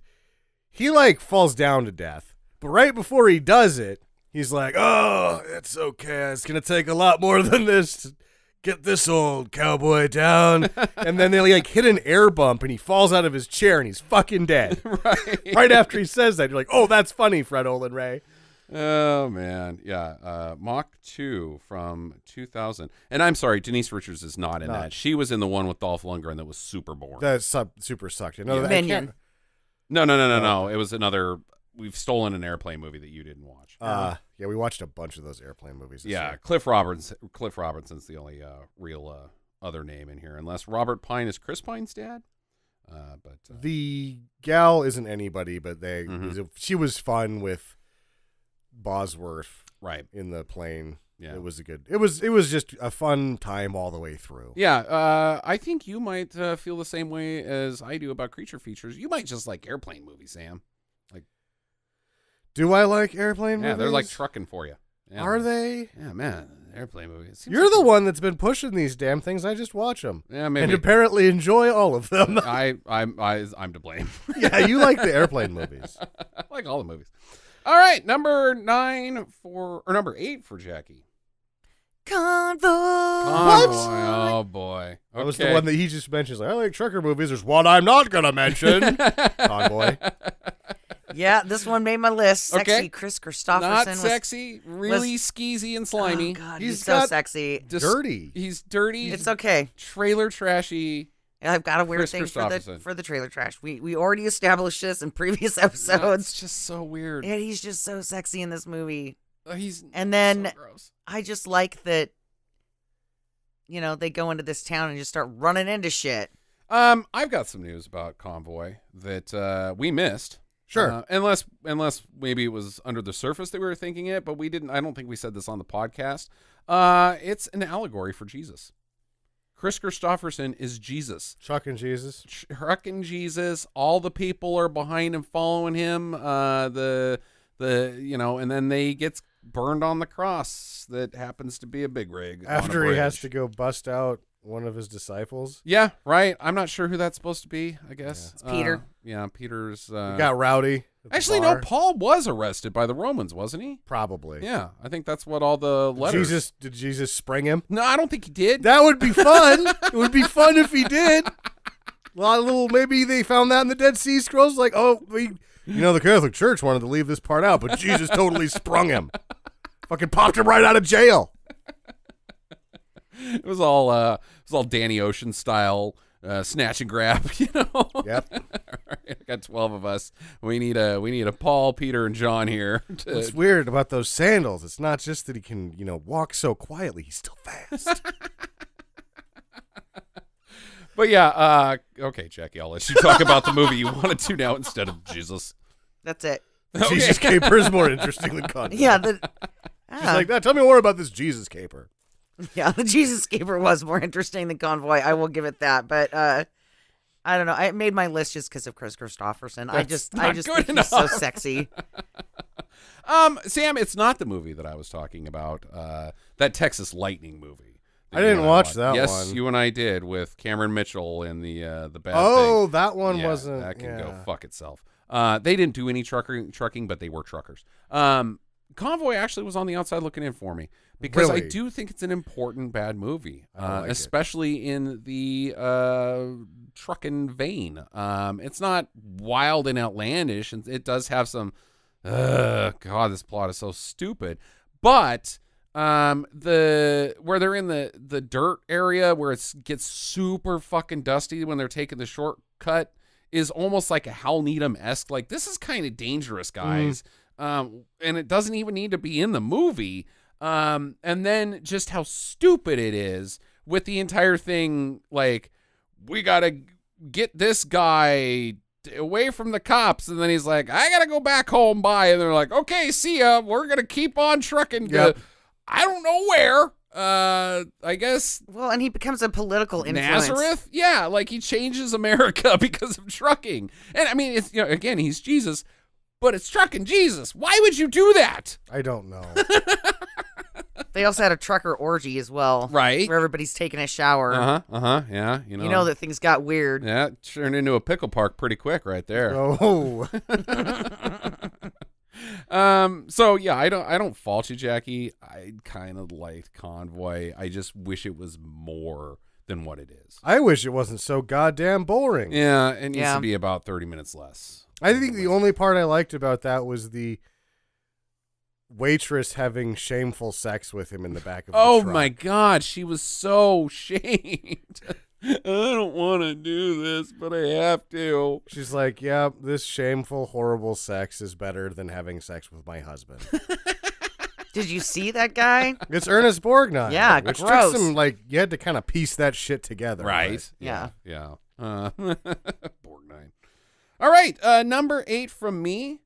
he like falls down to death. But right before he does it, he's like, "Oh, it's okay. It's gonna take a lot more than this to get this old cowboy down. and then they like hit an air bump and he falls out of his chair and he's fucking dead. right. right after he says that, you're like, oh, that's funny, Fred Olen Ray. Oh man, yeah. Uh, Mach two from 2000, and I'm sorry, Denise Richards is not in Not. that. She was in the one with Dolph Lundgren that was super boring. That sub, super sucked. You know, Yeah. I can't- Minion. no, no, no, no, no. It was another. We've stolen an airplane movie that you didn't watch. Uh, yeah, we watched a bunch of those airplane movies. Yeah, year. Cliff Roberts. Cliff Robertson's the only uh, real uh, other name in here, unless Robert Pine is Chris Pine's dad. Uh, but uh, The gal isn't anybody, but they Mhm. she was fun with Bosworth right, in the plane. yeah, It was a good. It was it was just a fun time all the way through. Yeah, uh, I think you might uh, feel the same way as I do about creature features. You might just like airplane movies, Sam. Like, do I like airplane Yeah, movies? they're like trucking for you. Yeah. Are they? Yeah, man, airplane movies. You're like the one that's been pushing these damn things. I just watch them Yeah, and apparently enjoy all of them. I, I'm, I, I'm to blame. yeah, you like the airplane movies. I like all the movies. All right, number nine for or number eight for Jackie. Convoy. Convoy. Oh boy, That was the one that he just mentions. Like, I like trucker movies. There's one I'm not gonna mention. Convoy. Yeah, this one made my list. Sexy Okay. Kris Kristofferson. Not was- sexy, really skeezy and slimy. Oh, God, He's he's, so sexy. Dis- Dirty. He's dirty. It's okay. trailer trashy. I've got a weird Chris thing for the for the trailer trash. We we already established this in previous No, episodes. it's just so weird. and he's just so sexy in this movie. Uh, He's And then so gross. I just like that. You know, they go into this town and just start running into shit. Um, I've got some news about Convoy that uh, we missed. Sure. Uh, unless unless maybe it was under the surface that we were thinking it, but we didn't. I don't think we said this on the podcast. Uh, it's an allegory for Jesus. Kris Kristofferson is Jesus. Chuck and Jesus. Trucking Jesus. All the people are behind him, following him. Uh, the the you know, and then they gets burned on the cross. That happens to be a big rig. After he has to go bust out one of his disciples. Yeah, right. I'm not sure who that's supposed to be. I guess It's Peter. Uh, yeah, Peter's. Uh, got rowdy. at the actually, no. Paul was arrested by the Romans, wasn't he? Probably. Yeah, I think that's what all the letters. Jesus did Jesus spring him? No, I don't think he did. That would be fun. it would be fun if he did. A lot of little maybe they found that in the Dead Sea Scrolls. Like, oh, we, you know, the Catholic Church wanted to leave this part out, but Jesus totally sprung him. Fucking popped him right out of jail. It was all. Uh, it was all Danny Ocean style. Uh, snatch and grab, you know. Yep. All right, I got twelve of us. We need a we need a Paul, Peter, and John here. to- What's weird about those sandals? It's not just that he can, you know, walk so quietly. He's still fast. but yeah, uh, okay, Jackie, I'll let you talk about the movie you wanted to now instead of Jesus. That's it. Jesus caper is more interesting than Convoy. Yeah, the She's like, "Now tell me more about this Jesus caper. yeah, the Jesus Caper was more interesting than Convoy. I will give it that, but uh I don't know. I made my list just because of Kris Kristofferson. I That's just, I just good think he's so sexy. Um, Sam, it's not the movie that I was talking about. Uh, that Texas Lightning movie. I didn't and watch watched. that yes, one. you and I did with Cameron Mitchell and the uh, the bad. Oh, Thing. that one Yeah, wasn't. That can go fuck itself. Uh, they didn't do any trucker, trucking, but they were truckers. Um, Convoy actually was on the outside looking in for me because I do think it's an important bad movie, uh, like it. especially in the uh, trucking vein. Um, it's not wild and outlandish, and it does have some. Uh, God, this plot is so stupid. But um, the where they're in the the dirt area where it gets super fucking dusty when they're taking the shortcut is almost like a Hal Needham esque. Like this is kind of dangerous, guys. Um, and it doesn't even need to be in the movie. Um, and then just how stupid it is with the entire thing. Like we gotta get this guy away from the cops and then he's like i gotta go back home bye and they're like okay see ya we're gonna keep on trucking to Yep. i don't know where uh i guess Well, and he becomes a political influence. nazareth yeah like he changes america because of trucking and i mean it's you know again he's jesus but it's trucking jesus why would you do that I don't know. They also had a trucker orgy as well, Right. Where everybody's taking a shower. uh-huh uh-huh yeah you know You know that things got weird. yeah it turned into a pickle park pretty quick right there oh, um. So yeah, I don't. I don't fault you, Jackie. I kind of liked Convoy. I just wish it was more than what it is. I wish it wasn't so goddamn boring. Yeah, it needs Yeah. to be about thirty minutes less. I think the only part I liked about that was the waitress having shameful sex with him in the back of the Oh truck. my god, she was so shamed. I don't want to do this, but I have to. She's like, yeah, this shameful, horrible sex is better than having sex with my husband. Did you see that guy? it's Ernest Borgnine. Yeah, which gross. took some like you had to kind of piece that shit together, Right. Yeah. Yeah. Uh, Borgnine. All right. Uh, number eight from me.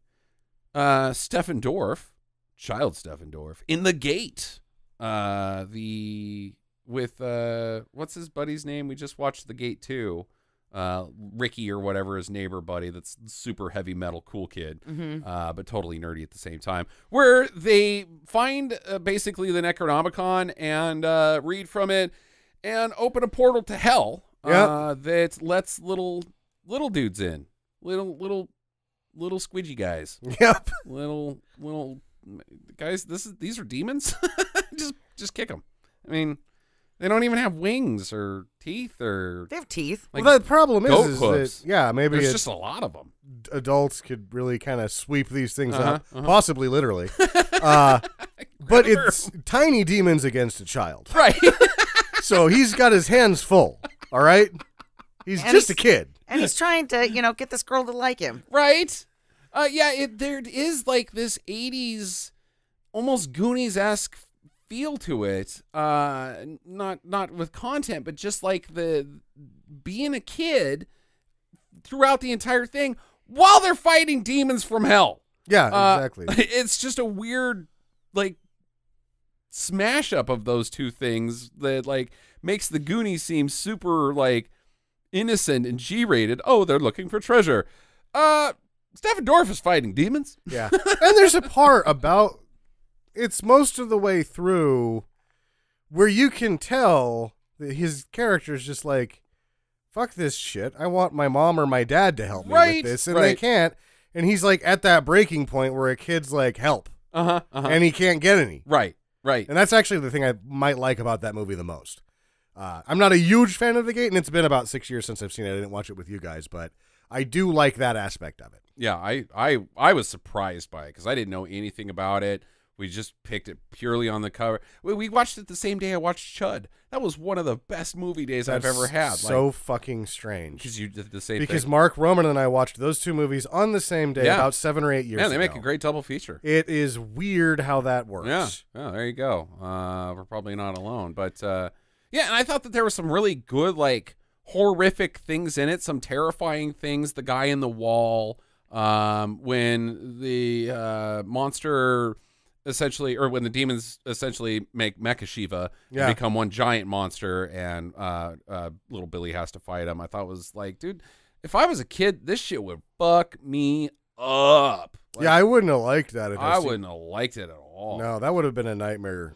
Uh, Stephen Dorff, child Stephen Dorff, in the gate. Uh, the with uh, what's his buddy's name? We just watched the gate too. Uh, Ricky or whatever his neighbor buddy. That's super heavy metal cool kid. Mm-hmm. uh, but totally nerdy at the same time. Where they find uh, basically the Necronomicon and uh, read from it and open a portal to hell Yep. uh, that lets little little dudes in, little little little squidgy guys, Yep. little little guys. This is these are demons. just just kick them. I mean, they don't even have wings or teeth or They have teeth. like. well, the problem is, is that yeah, maybe there's it- just a lot of them. adults could really kind of sweep these things Uh-huh, up, uh-huh. possibly literally. uh, but it's tiny demons against a child, Right. so he's got his hands full. All right, he's And just a kid. And he's trying to, you know, get this girl to like him. right? Uh, yeah, it, there is like this '80s, almost Goonies esque feel to it. Uh, not not with content, but just like the being a kid throughout the entire thing while they're fighting demons from hell. Yeah, Uh, exactly. It's just a weird, like, smash up of those two things that like makes the Goonies seem super like innocent and G-rated. Oh, they're looking for treasure. Uh, Stephen Dorff is fighting demons. Yeah, and there's a part about it's most of the way through where you can tell that his character is just like, "Fuck this shit! I want my mom or my dad to help me Right, with this," and they can't. And he's like at that breaking point where a kid's like, "Help," Uh huh. Uh-huh. and he can't get any. right. Right. And that's actually the thing I might like about that movie the most. Uh, I'm not a huge fan of The Gate, and it's been about six years since I've seen it. I didn't watch it with you guys, but I do like that aspect of it. Yeah, I I I was surprised by it because I didn't know anything about it. We just picked it purely on the cover. We, we watched it the same day I watched Chud. That was one of the best movie days I've ever had. So fucking strange. because you did the same Because thing. Mark Roman and I watched those two movies on the same day Yeah. about seven or eight years Yeah, they ago. make a great double feature. It is weird how that works. Yeah, yeah. There you go. Uh, we're probably not alone, but uh, yeah. And I thought that there were some really good, like horrific things in it. Some terrifying things. The guy in the wall. Um, when the uh, monster essentially, or when the demons essentially make Mecha Shiva Yeah. and become one giant monster, and uh, uh, little Billy has to fight him. I thought was like, dude, if I was a kid, this shit would fuck me up. Like, yeah, I wouldn't have liked that. I seen- wouldn't have liked it at all. No, that would have been a nightmare.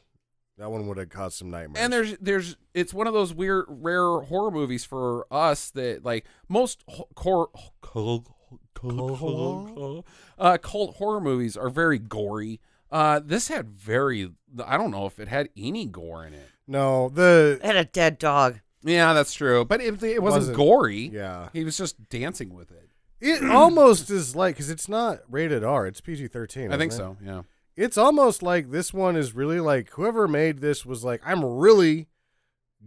That one would have caused some nightmares. And there's there's it's one of those weird rare horror movies for us that like most ho- cor- cult, cult, uh, cult horror movies are very gory. Uh, this had very I don't know if it had any gore in it. no, the It had a dead dog. Yeah, that's true. But if it wasn't, Wasn't- gory, yeah, he was just dancing with it. it almost is like because it's not rated R. It's PG thirteen. I think so. Yeah. It's almost like this one is really like whoever made this was like, I'm really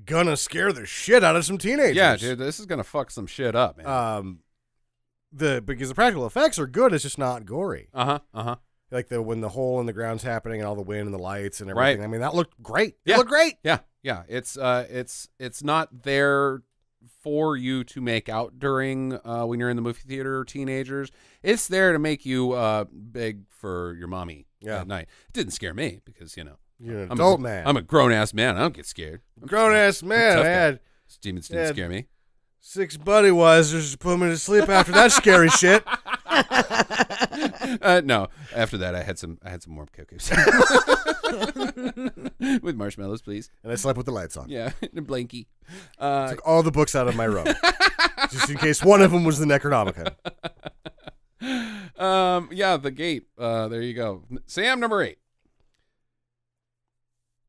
gonna scare the shit out of some teenagers. Yeah, dude, this is gonna fuck some shit up, man. Um, the because the practical effects are good. It's just not gory. Uh huh. Uh huh. Like the when the hole in the ground's happening and all the wind and the lights and Right. everything. I mean, that looked great. It Yeah. looked great. Yeah, yeah. It's uh it's it's not there for you to make out during uh when you're in the movie theater teenagers. It's there to make you uh beg for your mommy Yeah. at night. It didn't scare me because, you know, You're an I'm adult a, man. I'm a grown ass man. I don't get scared. grown ass man. I had Demons didn't Yeah. scare me. six buddy wisers to put me to sleep after that scary shit. uh, no, after that I had some I had some warm cookies. With marshmallows, please. And I slept with the lights on. Yeah, and a blankie. Uh, Took all the books out of my room. just in case one of them was the Necronomicon. um, yeah, the gate. Uh, there you go. Sam number eight.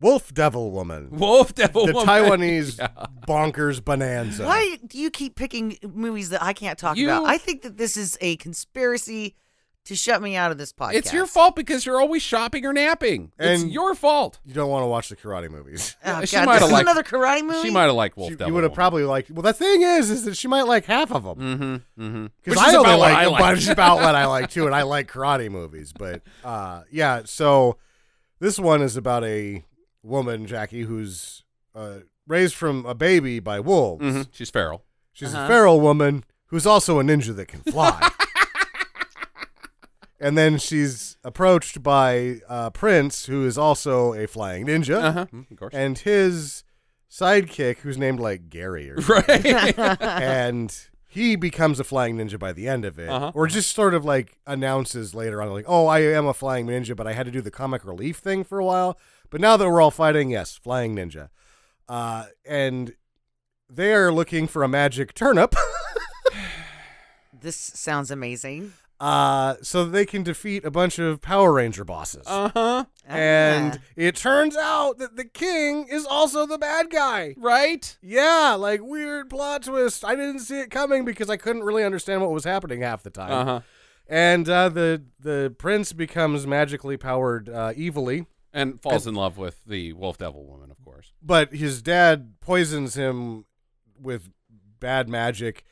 Wolf Devil Woman. Wolf Devil the Woman. Taiwanese Yeah. bonkers bonanza. Why do you keep picking movies that I can't talk You- about? I think that this is a conspiracy to shut me out of this podcast. It's your fault because you're always shopping or napping. it's And- your fault. You don't want to watch the karate movies. Oh, She might have liked- another karate movie. She might have liked Wolf She- Devil. you would have probably liked. Well, the thing is, is that she might like half of them. Mm-hmm. Mm-hmm. Because I only like a bunch about what I like too, and I like karate movies. But uh, yeah, so this one is about a woman, Jackie, who's uh, raised from a baby by wolves. hmm She's feral. She's Uh-huh. a feral woman who's also a ninja that can fly. and then she's approached by uh, Prince, who is also a flying ninja, Uh-huh. Of course. and his sidekick, who's named like Gary or right. and he becomes a flying ninja by the end of it, Uh-huh. or just sort of like announces later on, like, "Oh, I am a flying ninja, but I had to do the comic relief thing for a while. But now that we're all fighting, yes, flying ninja." Uh, and they are looking for a magic turnip, This sounds amazing. Uh, so they can defeat a bunch of Power Ranger bosses. uh-huh. and Ah. it turns out that the king is also the bad guy. Right? Yeah, like weird plot twist. I didn't see it coming because I couldn't really understand what was happening half the time. Uh-huh. And uh, the the prince becomes magically powered uh, evilly, And falls in love with the Wolf Devil woman, of course. but his dad poisons him with bad magic,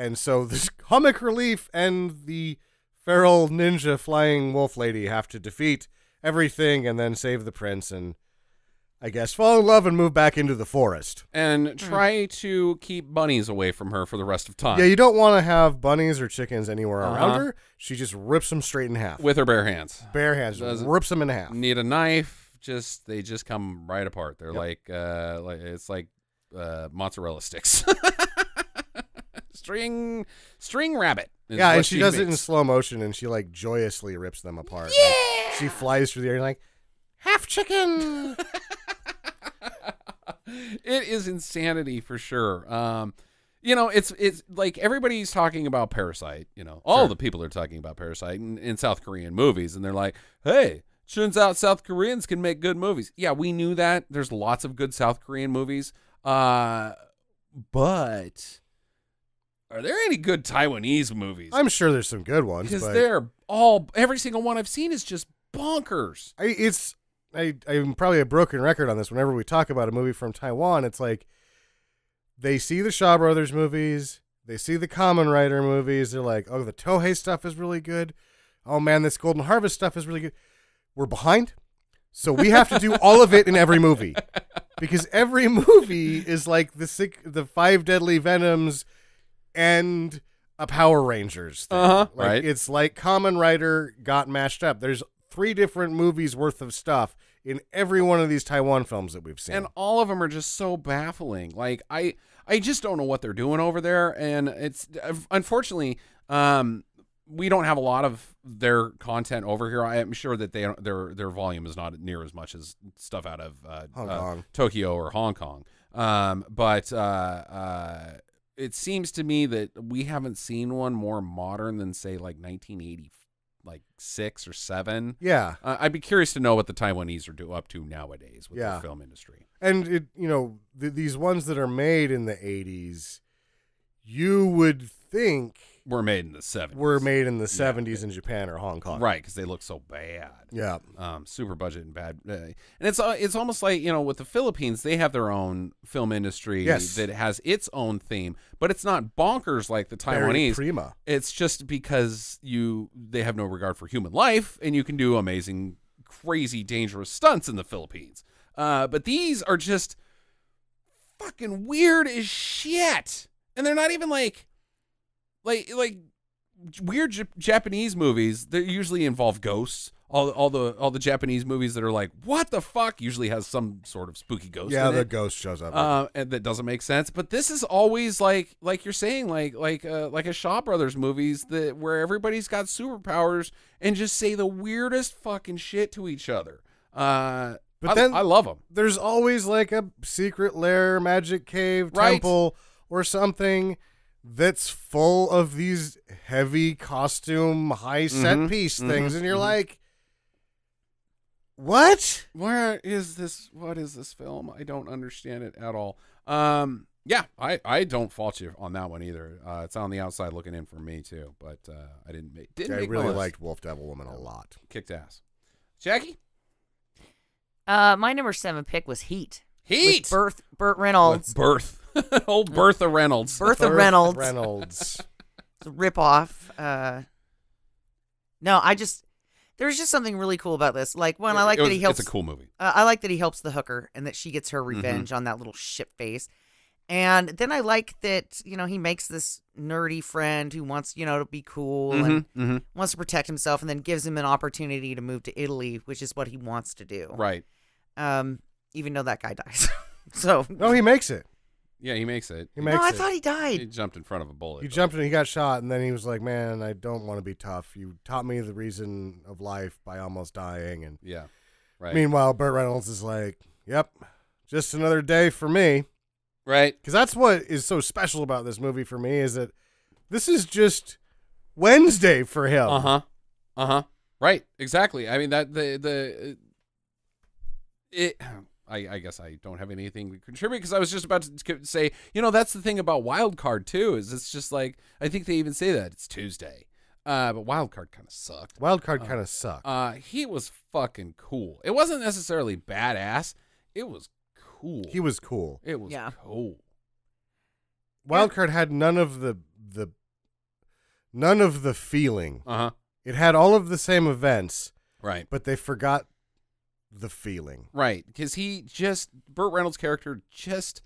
and so this comic relief and the feral ninja flying wolf lady have to defeat everything and then save the prince and I guess fall in love and move back into the forest. And try to keep bunnies away from her for the rest of time. Yeah, you don't want to have bunnies or chickens anywhere Uh-huh. around her. She just rips them straight in half. with her bare hands. bare hands, Does it- rips them in half. Need a knife, just they just come right apart. They're like uh like it's like uh mozzarella sticks. string string rabbit. Yeah, and she, does it in slow motion, and she like joyously rips them apart. Yeah, she flies through the air like half chicken. it is insanity for sure. Um, you know, it's it's like everybody's talking about Parasite. You know, all Sure. the people are talking about Parasite in, in South Korean movies, and they're like, "Hey, turns out South Koreans can make good movies." Yeah, we knew that. There's lots of good South Korean movies, uh, but are there any good Taiwanese movies? I'm sure there's some good ones, Because they're all every single one I've seen is just bonkers. I, it's I, I'm probably a broken record on this. Whenever we talk about a movie from Taiwan, it's like they see the Shaw Brothers movies, they see the Kamen Rider movies. They're like, oh, the Toei stuff is really good. Oh man, this Golden Harvest stuff is really good. We're behind, so we have to do all of it in every movie because every movie is like the sick, the Five Deadly Venoms and a Power Rangers. Thing. Uh-huh, Like, right. It's like Kamen Rider got mashed up. There's three different movies worth of stuff in every one of these Taiwan films that we've seen. and all of them are just so baffling like i i just don't know what they're doing over there and it's unfortunately um we don't have a lot of their content over here. I am sure that they their their volume is not near as much as stuff out of uh, Hong uh, Kong. Tokyo or Hong Kong. Um, but uh, uh, it seems to me that we haven't seen one more modern than say like 1980, like six or seven. yeah. Uh, I'd be curious to know what the Taiwanese are do up to nowadays with Yeah. the film industry. And it, you know, th- these ones that are made in the 80s, you would think Were made in the 70s. were made in the 70s in Japan or Hong Kong. right because they look so bad. Yeah. um, super budget and bad. Uh, and it's uh, it's almost like you know with the Philippines they have their own film industry Yes. that has its own theme, but it's not bonkers like the Very Taiwanese. prima. It's just because you they have no regard for human life and you can do amazing, crazy, dangerous stunts in the Philippines. Uh, but these are just fucking weird as shit, and they're not even like like like weird J- Japanese movies. They usually involve ghosts. All, all the all the Japanese movies that are like what the fuck usually has some sort of spooky ghost. Yeah, the it ghost shows up. uh, and that doesn't make sense. But this is always like like you're saying, like like uh, like a Shaw Brothers movies that where everybody's got superpowers and just say the weirdest fucking shit to each other. Uh, But I, then- I love them. There's always like a secret lair, magic cave, Right. temple, or something that's full of these heavy costume, high set Mhm, piece things, mhm, and you're mhm. like, what? Where is this? What is this film? I don't understand it at all. Um, yeah, I, I don't fault you on that one either. Uh, it's on the outside looking in for me too, but uh, I didn't make didn't I make really liked Wolf Devil Woman a lot. kicked ass. Jackie, Uh, my number seven pick was Heat. Heat, With Burt, Burt Reynolds. birth, old Bertha Reynolds. Bertha Burt Reynolds. Reynolds. rip off. Uh, no, I just there's just something really cool about this. Like one, I like It that he helps. It's a cool movie. uh, I like that he helps the hooker and that she gets her revenge on that little shit face. And then I like that you know he makes this nerdy friend who wants you know to be cool and Mm-hmm, wants to protect himself, and then gives him an opportunity to move to Italy, which is what he wants to do. Right. Um, even though that guy dies. so no, he makes it. Yeah, he makes it. He makes no, I it. thought he died. He jumped in front of a bullet. He though. jumped and he got shot, and then he was like, "Man, I don't want to be tough. You taught me the reason of life by almost dying." And Yeah. Right. meanwhile, Burt Reynolds is like, "Yep, just another day for me." right. Because that's what is so special about this movie for me is that this is just Wednesday for him. Uh huh. Uh huh. Right. Exactly. I mean that the the it. I, I guess I don't have anything to contribute because I was just about to say, you know, that's the thing about Wild Card too. Is it's just like I think they even say that it's Tuesday, uh, but Wild Card kind of sucked. Wild card kind of sucked. Uh, he was fucking cool. It wasn't necessarily badass. It was cool. he was cool. It was Yeah. cool. Wild card had none of the the none of the feeling. Uh huh. It had all of the same events, Right. but they forgot the feeling. Right, because he just Burt Reynolds' character just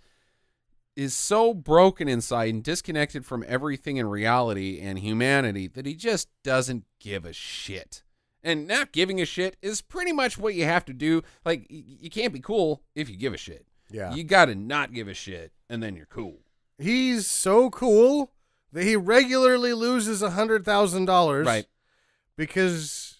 is so broken inside and disconnected from everything in reality and humanity that he just doesn't give a shit. And not giving a shit is pretty much what you have to do. Like you can't be cool if you give a shit. Yeah. You got to not give a shit and then you're cool. He's so cool that he regularly loses a hundred thousand dollars. Right. Because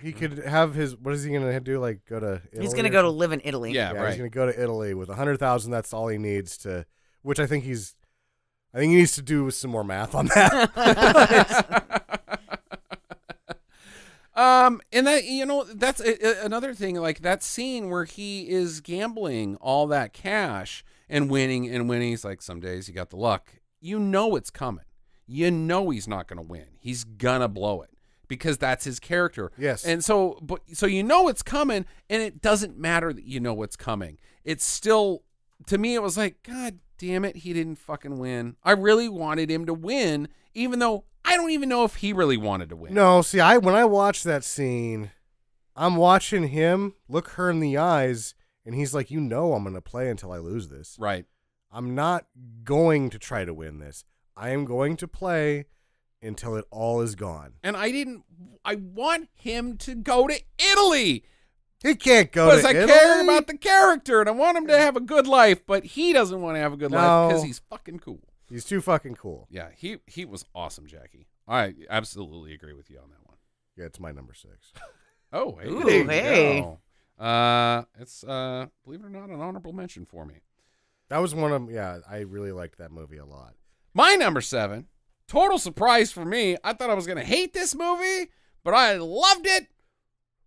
he could have his what is he gonna do? Like go to Italy He's gonna or go to live in Italy. Yeah, Yeah, right. he's gonna go to Italy with a hundred thousand. That's all he needs to. Which I think he's. I think he needs to do some more math on that. Um, and that you know that's a, a- another thing. Like that scene where he is gambling all that cash and winning and winning. He's like, some days you got the luck. You know it's coming. You know he's not gonna win. He's gonna blow it because that's his character. Yes. And so, but so you know it's coming, and it doesn't matter that you know what's coming. It's still to me. It was like, God damn it, he didn't fucking win. I really wanted him to win, even though I don't even know if he really wanted to win. no, see, I when I watch that scene, I'm watching him look her in the eyes, and he's like, "You know, I'm gonna play until I lose this. Right. I'm not going to try to win this. I am going to play until it all is gone." and I didn't. I want him to go to Italy He can't go because I Italy. care about the character and I want him to have a good life. But he doesn't want to have a good life because he's fucking cool. He's too fucking cool. Yeah, he he was awesome, Jackie. I absolutely agree with you on that one. Yeah, it's my number six. Oh, hey, Ooh, hey. go. Uh, it's uh, believe it or not, an honorable mention for me. That was one of yeah. I really liked that movie a lot. My number seven, total surprise for me. I thought I was gonna hate this movie, but I loved it.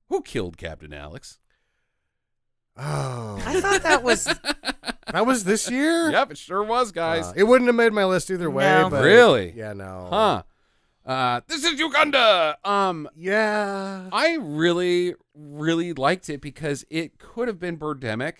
Who killed Captain Alex? Oh, I thought that was that was this year. Yep, it sure was, guys. Uh, it wouldn't have made my list either way. No. But Really? Yeah, no. Huh. Uh, this is Uganda. Um, Yeah. I really, really liked it because it could have been Birdemic,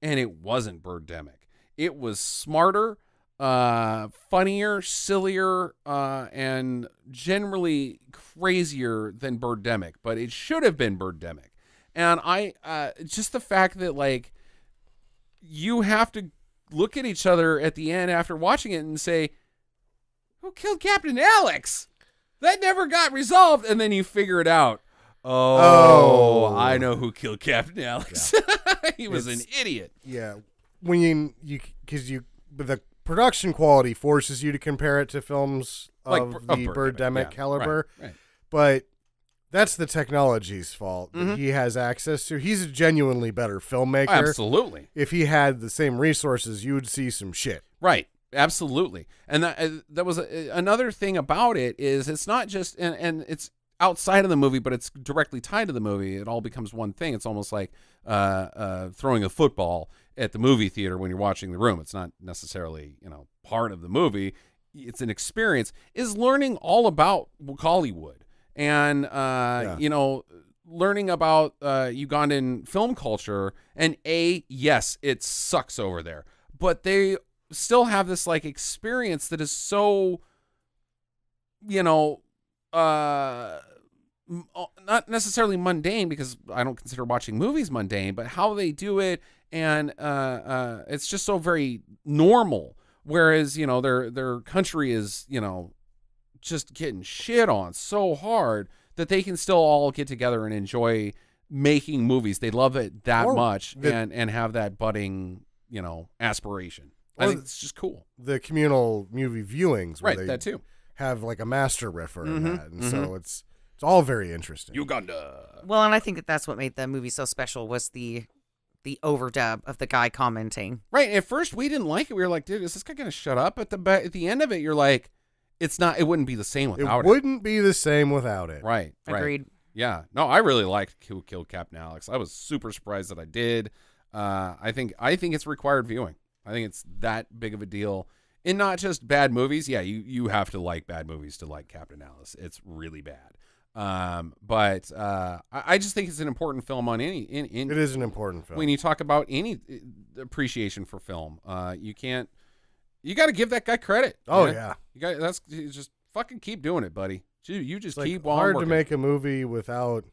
and it wasn't Birdemic. It was smarter, uh, funnier, sillier, uh, and generally crazier than Birdemic. But it should have been Birdemic. And I, uh, just the fact that like you have to look at each other at the end after watching it and say, "Who killed Captain Alex?" That never got resolved, and then you figure it out. Oh, Oh. I know who killed Captain Alex. he was an idiot. Yeah. When you you because you but the production quality forces you to compare it to films Like of the of Birdemic, yeah, caliber. right, right. But that's the technology's fault that Mhm. he has access to. He's a genuinely better filmmaker. Absolutely. If he had the same resources, you would see some shit. Right. Absolutely, and that uh, that was a, another thing about it is it's not just and, and it's outside of the movie, but it's directly tied to the movie. It all becomes one thing. It's almost like uh, uh, throwing a football at the movie theater when you're watching the room. It's not necessarily you know part of the movie. It's an experience. Is learning all about Hollywood and uh, you know learning about uh, Ugandan film culture. And a yes, it sucks over there, but they still have this like experience that is so you know uh, not necessarily mundane because I don't consider watching movies mundane, but how they do it and uh, uh, it's just so very normal. Whereas you know their their country is you know just getting shit on so hard that they can still all get together and enjoy making movies. They love it that Or much the- and and have that budding you know aspiration. I think it's just cool. The communal movie viewings, where Right, they that too. have like a master riffer in Mhm, that, and so it's it's all very interesting. Uganda. Well, and I think that that's what made the movie so special was the the overdub of the guy commenting. Right. At first, we didn't like it. We were like, "Dude, is this guy gonna shut up?" At the ba- at the end of it, you're like, "It's not. It wouldn't be the same it without it." wouldn't be the same without it. Right. Right. Agreed. Yeah. No, I really liked Who Killed Captain Alex. I was super surprised that I did. Uh, I think I think it's required viewing. I think it's that big of a deal. And not just bad movies. Yeah, you you have to like bad movies to like Captain Alice. It's really bad. Um, but uh, I, I just think it's an important film on any in, in It is an important film. when you talk about any uh, appreciation for film. Uh, you can't. You got to give that guy credit. oh man. yeah, You got that's you just fucking keep doing it, buddy. You, you just like keep on hard to make a movie without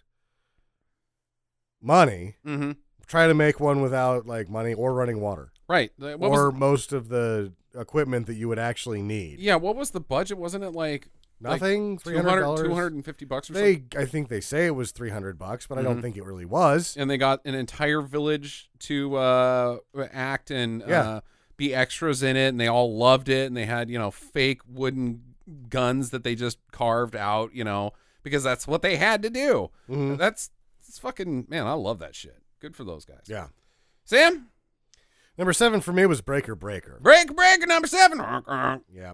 money. Mm-hmm. Try to make one without like money or running water Right. What or most of the equipment that you would actually need. yeah. What was the budget? Wasn't it like Nothing. Three 200, hundred dollars. 250 bucks or something? I think they say it was three hundred bucks, but I Mhm. don't think it really was. And they got an entire village to uh, act and Yeah. uh, be extras in it, and they all loved it. And they had you know fake wooden guns that they just carved out, you know, because that's what they had to do. Mhm. That's it's fucking man. I love that shit. Good for those guys. Yeah. Sam, Number seven for me was Breaker Breaker. break Breaker number seven. Yeah.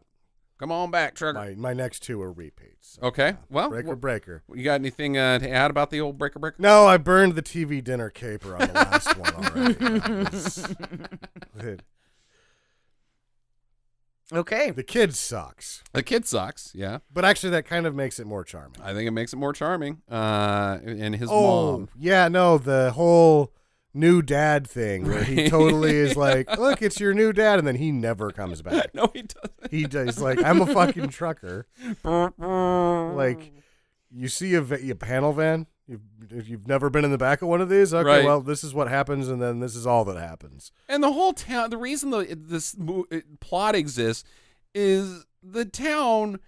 Come on back, Trigger. My my next two are repeats. So, Okay. yeah. Well, Breaker Breaker. You got anything uh, to add about the old breaker breaker? No, I burned the TV dinner caper on the last one already. That was- it- Okay. the kid sucks, The kid sucks. Yeah, but actually that kind of makes it more charming. I think it makes it more charming. Uh, and his oh, mom. yeah, no, the whole new dad thing where he totally is like, "Look, it's your new dad," and then he never comes back. No, he doesn't. He does like, "I'm a fucking trucker." Like, you see a, va- a panel van. You've, if you've never been in the back of one of these, okay, Right. well, this is what happens, and then this is all that happens. And the whole town. The reason the this mo- plot exists is the town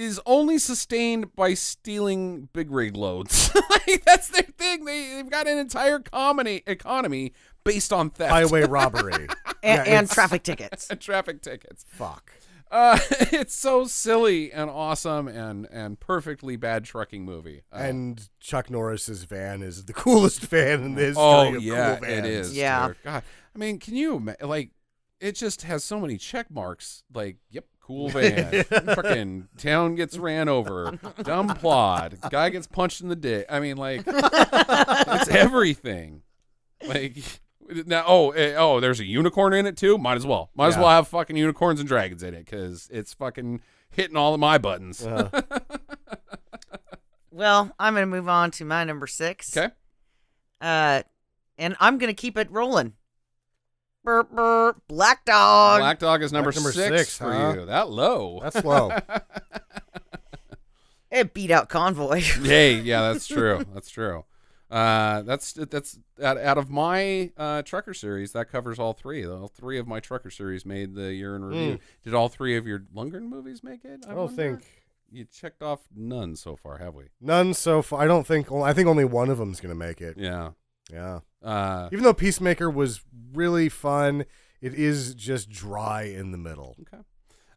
is only sustained by stealing big rig loads. like that's their thing. They they've got an entire comedy economy based on theft. Highway robbery. And, Yeah, and traffic tickets. and traffic tickets. Fuck. Uh, it's so silly and awesome and and perfectly bad trucking movie. Uh, And Chuck Norris's van is the coolest van in the history oh of yeah, cool vans. is. Yeah. dude. God, I mean, can you like? It just has so many check marks. Like, yep, cool van. Fucking town gets ran over. Dumb plot. Guy gets punched in the dick. I mean, like, it's everything. Like. Now, oh, eh, oh, there's a unicorn in it too. Might as well. Might as Yeah. well have fucking unicorns and dragons in it because it's fucking hitting all of my buttons. Uh, Well, I'm going to move on to my number six. Okay. Uh, and I'm going to keep it rolling. Burp, burp, Black Dog. Black Dog is number, number six, six, for huh? you. That low. that's low. It beat out Convoy. Hey, yeah, that's true. That's true. Uh, that's that's out, out of my uh, trucker series. That covers all three. All three of my trucker series made the year in review. Did all three of your Lundgren movies make it? Hmm. I don't wonder? think you checked off none so far, have we? none so far. I don't think. I think only one of them's gonna make it. Yeah. Yeah. Uh, Even though Peacemaker was really fun, it is just dry in the middle.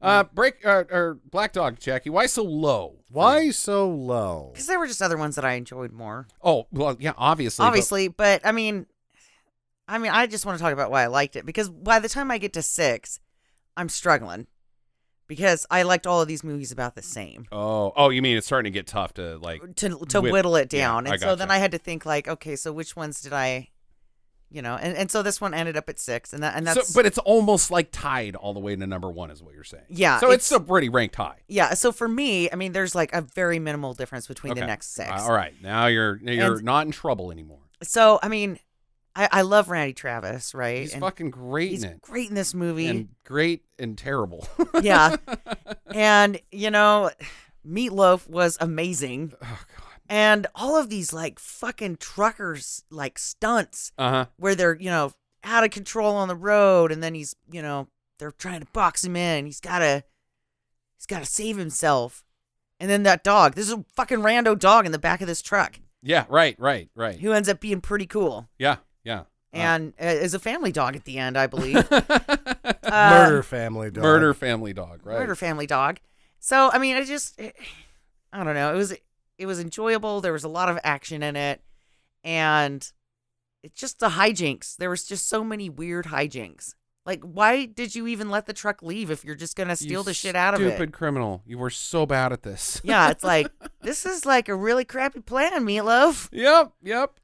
uh, break uh, or Black Dog, Jackie. Why so low? Why so low? Because there were just other ones that I enjoyed more. Oh, well, yeah, obviously. but- Obviously, but I mean, I mean, I just want to talk about why I liked it because by the time I get to six, I'm struggling because I liked all of these movies about the same. Oh, oh, you mean it's starting to get tough to like to to Whit- whittle it yeah, down. I and so then. I had to think like, okay, so which ones did I, you know, and, and so this one ended up at six, and that and that's so, but it's almost like tied all the way to number one, is what you're saying. Yeah, So it's, it's- still pretty ranked high. yeah. So for me, I mean, there's like a very minimal difference between the next six. Uh, all right, now you're now you're And- not in trouble anymore. So I mean, I, I love Randy Travis, right? He's And fucking great he's in it, great in this movie. and great and terrible. yeah, and you know, Meatloaf was amazing. oh god. And all of these like fucking truckers like stunts Uh huh. where they're, you know, out of control on the road and then he's, you know, they're trying to box him in. He's got to he's got to save himself. And then that dog. This is a fucking rando dog in the back of this truck Yeah. Right. Right. Right. who ends up being pretty cool. Yeah. Yeah. And uh, is a family dog at the end, I believe. Uh, Murder family dog. Murder family dog. Right. murder family dog. So I mean, I just I don't know. It was it was enjoyable. There was a lot of action in it, and it's just the hijinks. There was just so many weird hijinks. Like, why did you even let the truck leave if you're just gonna You steal the shit out of it? Stupid criminal. You were so bad at this. Yeah, it's like this is like a really crappy plan, Meatloaf. yep. Yep.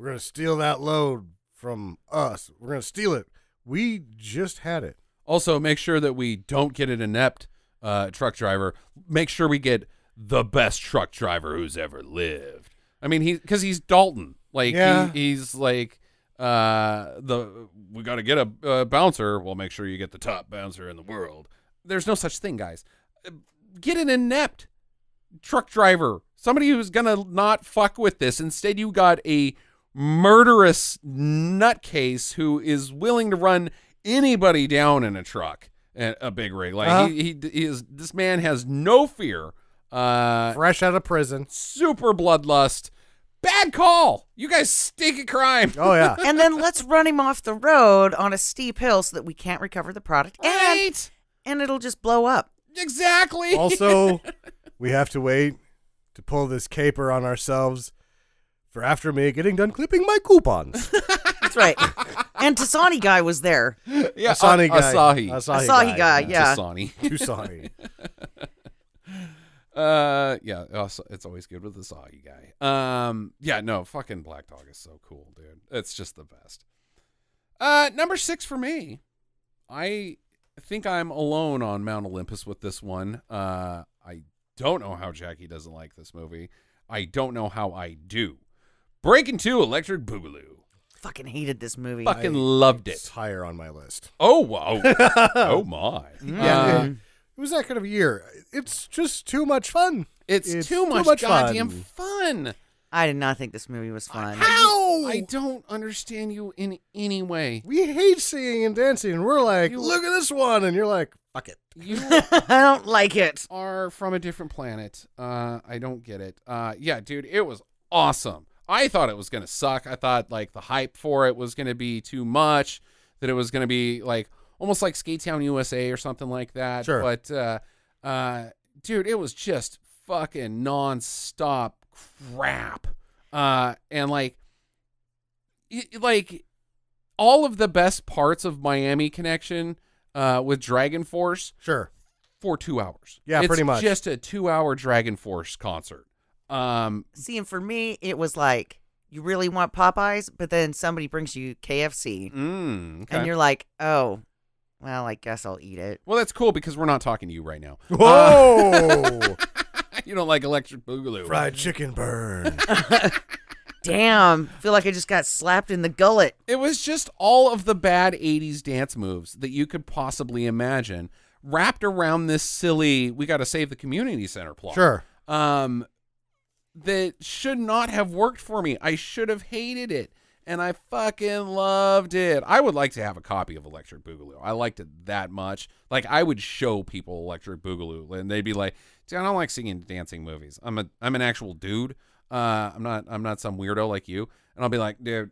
We're gonna steal that load from us. We're gonna steal it. We just had it. Also, make sure that we don't get an inept uh, truck driver. Make sure we get the best truck driver who's ever lived. I mean, he because he's Dalton. Like Yeah. he, he's like uh, the we got to get a uh, bouncer. Well, make sure you get the top bouncer in the world. There's no such thing, guys. Get an inept truck driver, somebody who's gonna not fuck with this. Instead, you got a murderous nutcase who is willing to run anybody down in a truck, a, a big rig. Like Uh-huh. he, he, he is. This man has no fear. Uh, Fresh out of prison. super bloodlust. Bad call. You guys stink at crime. Oh yeah. And then let's run him off the road on a steep hill so that we can't recover the product, and Right. and it'll just blow up. Exactly. also, we have to wait to pull this caper on ourselves for after me getting done clipping my coupons. That's right. and Tasani guy was there. yeah. Asani uh, guy. Asahi. Asahi, Asahi guy, yeah. Asani. Tucsonny. Uh, yeah, also- it's always good with the Soggy guy. Um, yeah, no, fucking Black Dog is so cool, dude. It's just the best. Uh, number six for me. I think I'm alone on Mount Olympus with this one. Uh, I don't know how Jackie doesn't like this movie. I don't know how I do. Breaking Two Electric Boogaloo. Fucking hated this movie. Fucking loved it. It's higher on my list. Oh wow. oh my. Yeah, Uh, it, it was that kind of a year. It's just too much fun. it's, it's too too much, much goddamn fun. fun. I did not think this movie was fun. How? I don't understand you in any way. we hate singing and dancing, and we're like, You- look at this one, and you're like, fuck it. You I don't like it. are from a different planet. Uh, I don't get it. Uh, yeah, dude, it was awesome. I thought it was gonna suck. I thought like the hype for it was gonna be too much. That it was gonna be like almost like Skate Town USA or something like that. Sure. But uh, uh, dude, it was just fucking nonstop crap. Uh, and like, it, like all of the best parts of Miami Connection uh, with Dragon Force Sure. for two hours. Yeah, It's pretty much. Just a two-hour Dragon Force concert. Um, See, and for me, it was like you really want Popeyes, but then somebody brings you KFC, mm, okay. and you're like, oh, well, I guess I'll eat it. well, that's cool because we're not talking to you right now. Whoa! you don't like Electric Boogaloo. Fried chicken burn. Damn, feel like I just got slapped in the gullet. It was just all of the bad 80s dance moves that you could possibly imagine wrapped around this silly we got to save the community center plot. Sure. Um that should not have worked for me. I should have hated it. And I fucking loved it. I would like to have a copy of Electric Boogaloo. I liked it that much. Like I would show people Electric Boogaloo and they'd be like, Dude, I don't like singing dancing movies. I'm a I'm an actual dude. Uh I'm not I'm not some weirdo like you. And I'll be like, dude,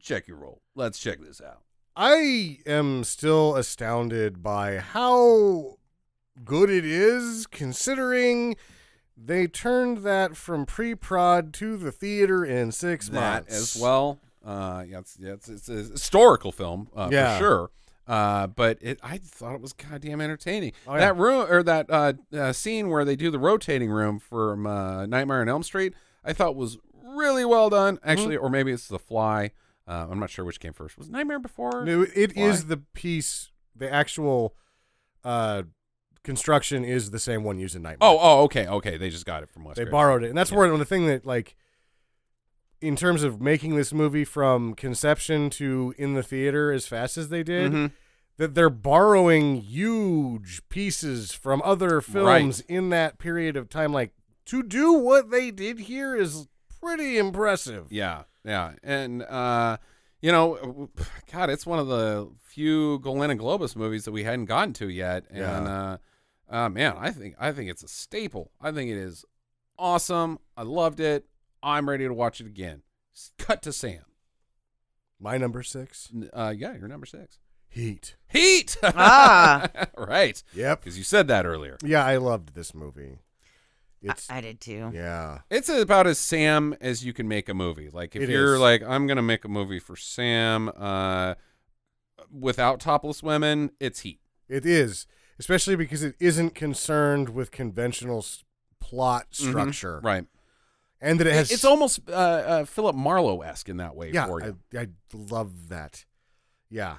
check your role. Let's check this out. I am still astounded by how good it is, considering they turned that from pre-prod to the theater in six that months as well. Uh, yeah, it's, yeah, it's, it's a historical film uh, Yeah. for sure. Uh, but it, I thought it was goddamn entertaining. Oh, yeah. That room or that uh, uh, scene where they do the rotating room from uh, Nightmare on Elm Street, I thought was really well done. Actually, Mm-hmm. or maybe it's The Fly. Uh, I'm not sure which came first. Was Nightmare before? No, it is Fly? the piece. The actual uh, construction is the same one used in Nightmare. Oh, oh, okay, okay. They just got it from Wes. they Craven. borrowed it, and that's Yeah. where the thing that like, in terms of making this movie from conception to in the theater as fast as they did, Mhm. that they're borrowing huge pieces from other films in that period of time. Like to do what they did here is pretty impressive. Yeah, yeah, and uh, you know, God, it's one of the few Golan and Globus movies that we hadn't gotten to yet, and Yeah. uh, uh, man, I think I think it's a staple. I think it is awesome. I loved it. I'm ready to watch it again. Cut to Sam. My number six, N- Uh, yeah, you're number six. Heat. Heat. Ah. right. Yep. Because you said that earlier. Yeah, I loved this movie. It's I, I did too. yeah. It's about as Sam as you can make a movie. Like if It you're is. like, I'm gonna make a movie for Sam, uh, without topless women, it's Heat. It is, especially because it isn't concerned with conventional s- plot structure, Right. and that it has. it's almost uh, uh, Philip Marlowe esque in that way yeah, for you. I, I love that. Yeah,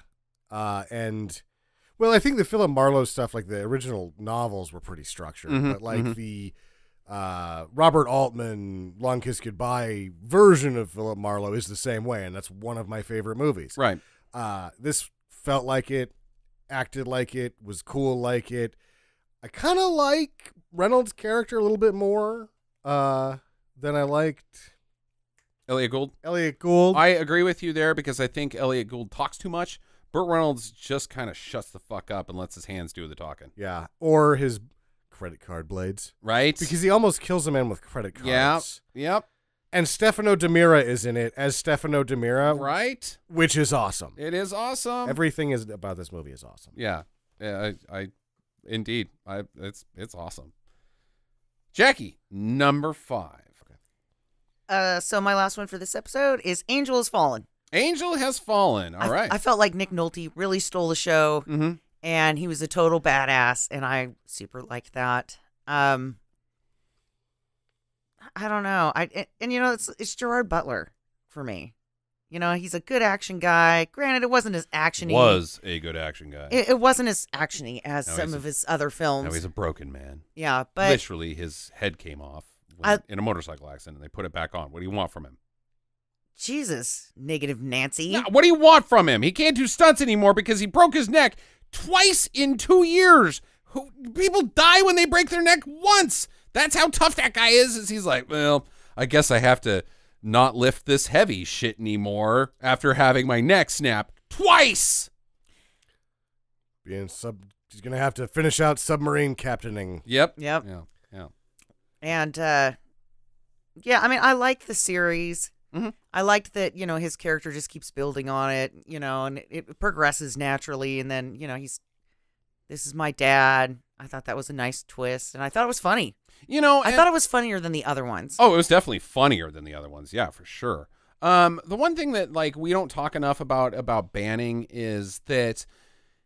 uh, and well, I think the Philip Marlowe stuff, like the original novels, were pretty structured, Mhm, but like mhm. the uh, Robert Altman "Long Kiss Goodbye" version of Philip Marlowe is the same way, and that's one of my favorite movies. right. Uh, this felt like it, acted like it, was cool like it. I kind of like Reynolds' character a little bit more uh, than I liked Elliot Gould. Elliot Gould. I agree with you there because I think Elliot Gould talks too much. Burt Reynolds just kind of shuts the fuck up and lets his hands do the talking. yeah, or his credit card blades Right? because he almost kills a man with credit cards. yeah. Yep. And Stefano Demira is in it as Stefano Demira, Right. which is awesome. It is awesome. Everything is about this movie is awesome. Yeah, yeah, I, I indeed, I it's it's awesome. Jackie, number five. Uh, so my last one for this episode is Angel has fallen. Angel has fallen. All I, right. I felt like Nick Nolte really stole the show, mm-hmm. and he was a total badass, and I super liked that. Um, I don't know. I and, and you know it's it's Gerard Butler for me. You know he's a good action guy. Granted, it wasn't as actiony. Was a good action guy. It, it wasn't as actiony as No, some he's a- of his other now films. he's a broken man. yeah, but Literally, his head came off when- I- in a motorcycle accident. and They put it back on. What do you want from him? Jesus, negative Nancy. No, what do you want from him? He can't do stunts anymore because he broke his neck twice in two years. Who, people die when they break their neck once. That's how tough that guy is. Is he's like, well, I guess I have to not lift this heavy shit anymore after having my neck snap twice. Being sub, he's gonna have to finish out submarine captaining. Yep. Yep. Yeah. Yeah. And uh yeah, I mean I like the series. Mhm. I liked that, you know, his character just keeps building on it, you know, and it, it progresses naturally and then, you know, he's this is my dad. I thought that was a nice twist and I thought it was funny. You know, I thought it was funnier than the other ones. Oh, it was definitely funnier than the other ones. Yeah, for sure. Um, the one thing that like we don't talk enough about about Banning is that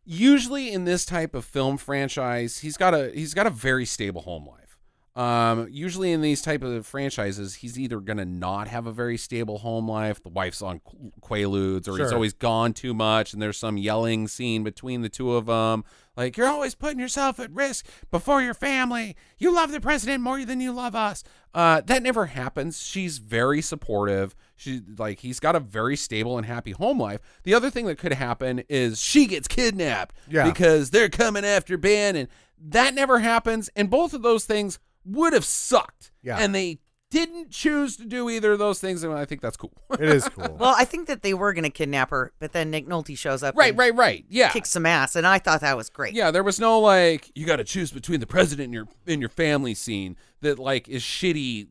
usually in this type of film franchise, he's got a he's got a very stable home life. Um, usually in these type of franchises, he's either gonna not have a very stable home life. The wife's on Qu- Quaaludes, or he's always gone too much, and there's some yelling scene between the two of them. Like you're always putting yourself at risk before your family. You love the president more than you love us. Uh, that never happens. She's very supportive. She like he's got a very stable and happy home life. The other thing that could happen is she gets kidnapped Yeah. because they're coming after Ben, and that never happens. And both of those things would have sucked. Yeah. and they didn't choose to do either of those things, and I think that's cool. It is cool. Well, I think that they were going to kidnap her, but then Nick Nolte shows up right, and right, right. Yeah, kicks some ass and I thought that was great. Yeah, there was no like you got to choose between the president and your in your family scene that like is shitty.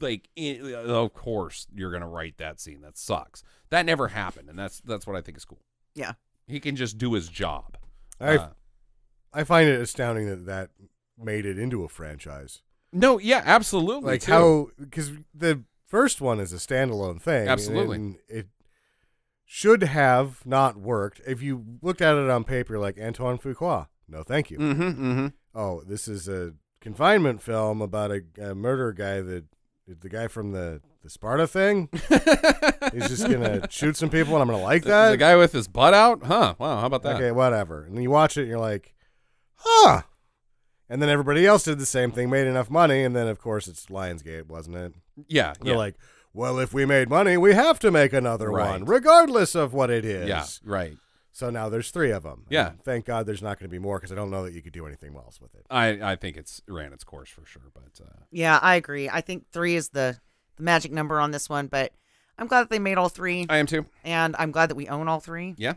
Like, in, of course you're gonna write that scene. That sucks. That never happened, and that's that's what I think is cool. Yeah. He can just do his job. I Uh, I find it astounding that that made it into a franchise. No, yeah, absolutely. like too. how because the first one is a standalone thing Absolutely. and it should have not worked. If you looked at it on paper, like Antoine Fuqua. No, thank you. Mm-hmm. Mm-hmm. Oh, this is a confinement film about a, a murder guy that the guy from the the Sparta thing. He's just gonna shoot some people, and I'm gonna like that. The guy with his butt out? Huh. Wow. How about that? Okay, whatever. And then you watch it, and you're like, huh. And then everybody else did the same thing, made enough money, and then of course it's Lionsgate, wasn't it? Yeah. They're yeah. like, well, if we made money, we have to make another Right. one, regardless of what it is. yeah. Right. So now there's three of them. Yeah. thank God there's not going to be more because I don't know that you could do anything else with it. I I think it's ran its course for sure. But uh, Yeah, I agree. I think three is the, the magic number on this one, but I'm glad that they made all three, I am too. and I'm glad that we own all three. Yeah.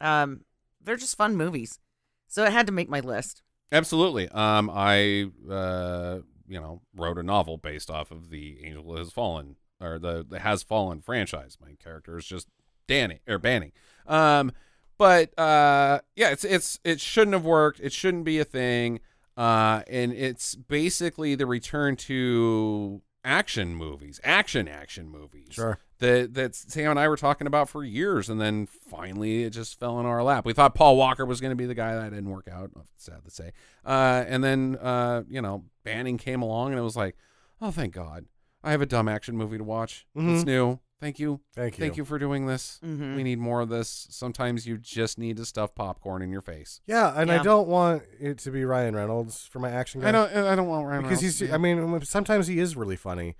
Um, they're just fun movies, so it had to make my list. Absolutely. Um, I uh, you know, wrote a novel based off of the Angel Has Fallen or the, the Has Fallen franchise. My character is just Danny or Banning. Um, but uh, yeah, it's it's it shouldn't have worked. It shouldn't be a thing. Uh, and it's basically the return to action movies, action action movies. Sure. That that Sam and I were talking about for years, and then finally it just fell in our lap. We thought Paul Walker was going to be the guy that didn't work out. Sad to say. Uh, and then uh, you know, Banning came along, and it was like, oh, thank God, I have a dumb action movie to watch. It's Mhm. new. Thank you. Thank you. Thank you for doing this. Mhm. We need more of this. Sometimes you just need to stuff popcorn in your face. Yeah, and Yeah. I don't want it to be Ryan Reynolds for my action guy. I don't. I don't want Ryan because Reynolds he's. to- I mean, sometimes he is really funny.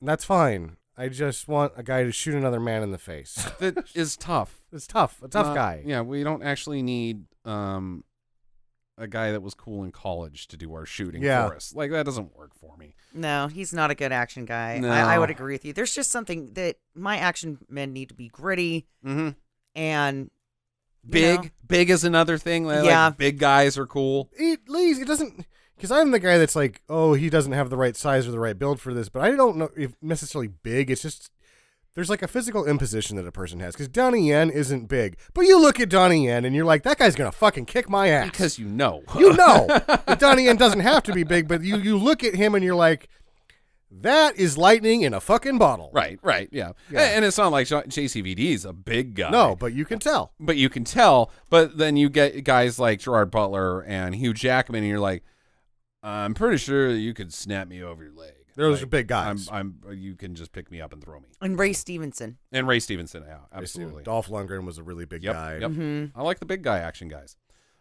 That's fine. I just want a guy to shoot another man in the face. that is tough. It's tough. A tough Not- guy. Yeah, we don't actually need um a guy that was cool in college to do our shooting Yeah. for us. Like that doesn't work for me. No, he's not a good action guy. I, I would agree with you. There's just something that my action men need to be gritty Mm-hmm. and you Big, know, big is another thing. Like, Yeah. big guys are cool. It leaves. It doesn't. Because I'm the guy that's like, oh, he doesn't have the right size or the right build for this. But I don't know if necessarily big. It's just there's like a physical imposition that a person has. Because Donnie Yen isn't big, but you look at Donnie Yen and you're like, that guy's gonna fucking kick my ass. Because you know. you know that Donnie Yen doesn't have to be big, but you you look at him and you're like, that is lightning in a fucking bottle. right, right, yeah. Yeah. And it's not like JCVD is a big guy. No, but you can tell. but you can tell. But then you get guys like Gerard Butler and Hugh Jackman, and you're like, I'm pretty sure you could snap me over your leg. Those Like, are big guys. I'm, I'm, you can just pick me up and throw me. and Ray Stevenson. And Ray Stevenson, yeah, absolutely. Dolph Lundgren was a really big Yep, guy. yep. Mm-hmm. I like the big guy action guys.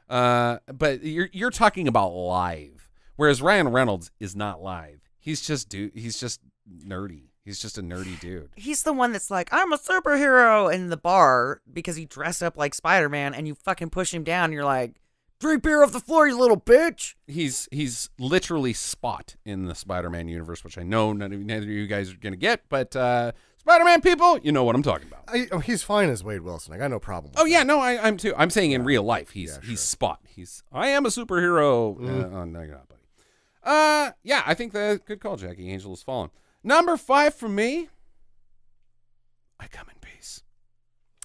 Uh, but you're you're talking about live, whereas Ryan Reynolds is not live. He's just dude. He's just nerdy. He's just a nerdy dude. He's the one that's like, I'm a superhero in the bar because he dressed up like Spider Man, and you fucking push him down. And you're like, drink beer off the floor, you little bitch. He's he's literally Spot in the Spider-Man universe, which I know none of, neither of you guys are gonna get, but uh, Spider-Man people, you know what I'm talking about. I, oh, he's fine as Wade Wilson. I got no problem. With Oh yeah, no, I, I'm too. I'm saying in real life, he's Yeah, he's. Spot. He's I am a superhero. Mhm. Uh, oh, no, you're not, buddy. Uh, yeah, I think that good call, Jackie. Angel has fallen. Number five for me. I come in peace.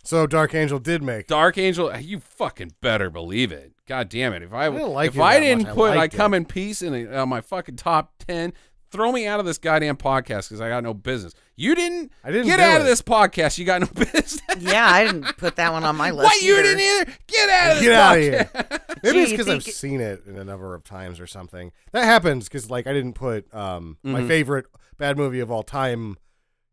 So Dark Angel did make. Dark Angel, you fucking better believe it. God damn it! If I, didn't like if I didn't much. Put I liked come it. in peace in a, on my fucking top ten, throw me out of this goddamn podcast because I got no business. You didn't. I didn't get do out of this podcast. You got no business. Yeah, I didn't put that one on my list. what you either. didn't either? Get out of this Get out of here. Maybe it's because I've it- seen it in a number of times or something. That happens because like I didn't put um, my Mhm. favorite bad movie of all time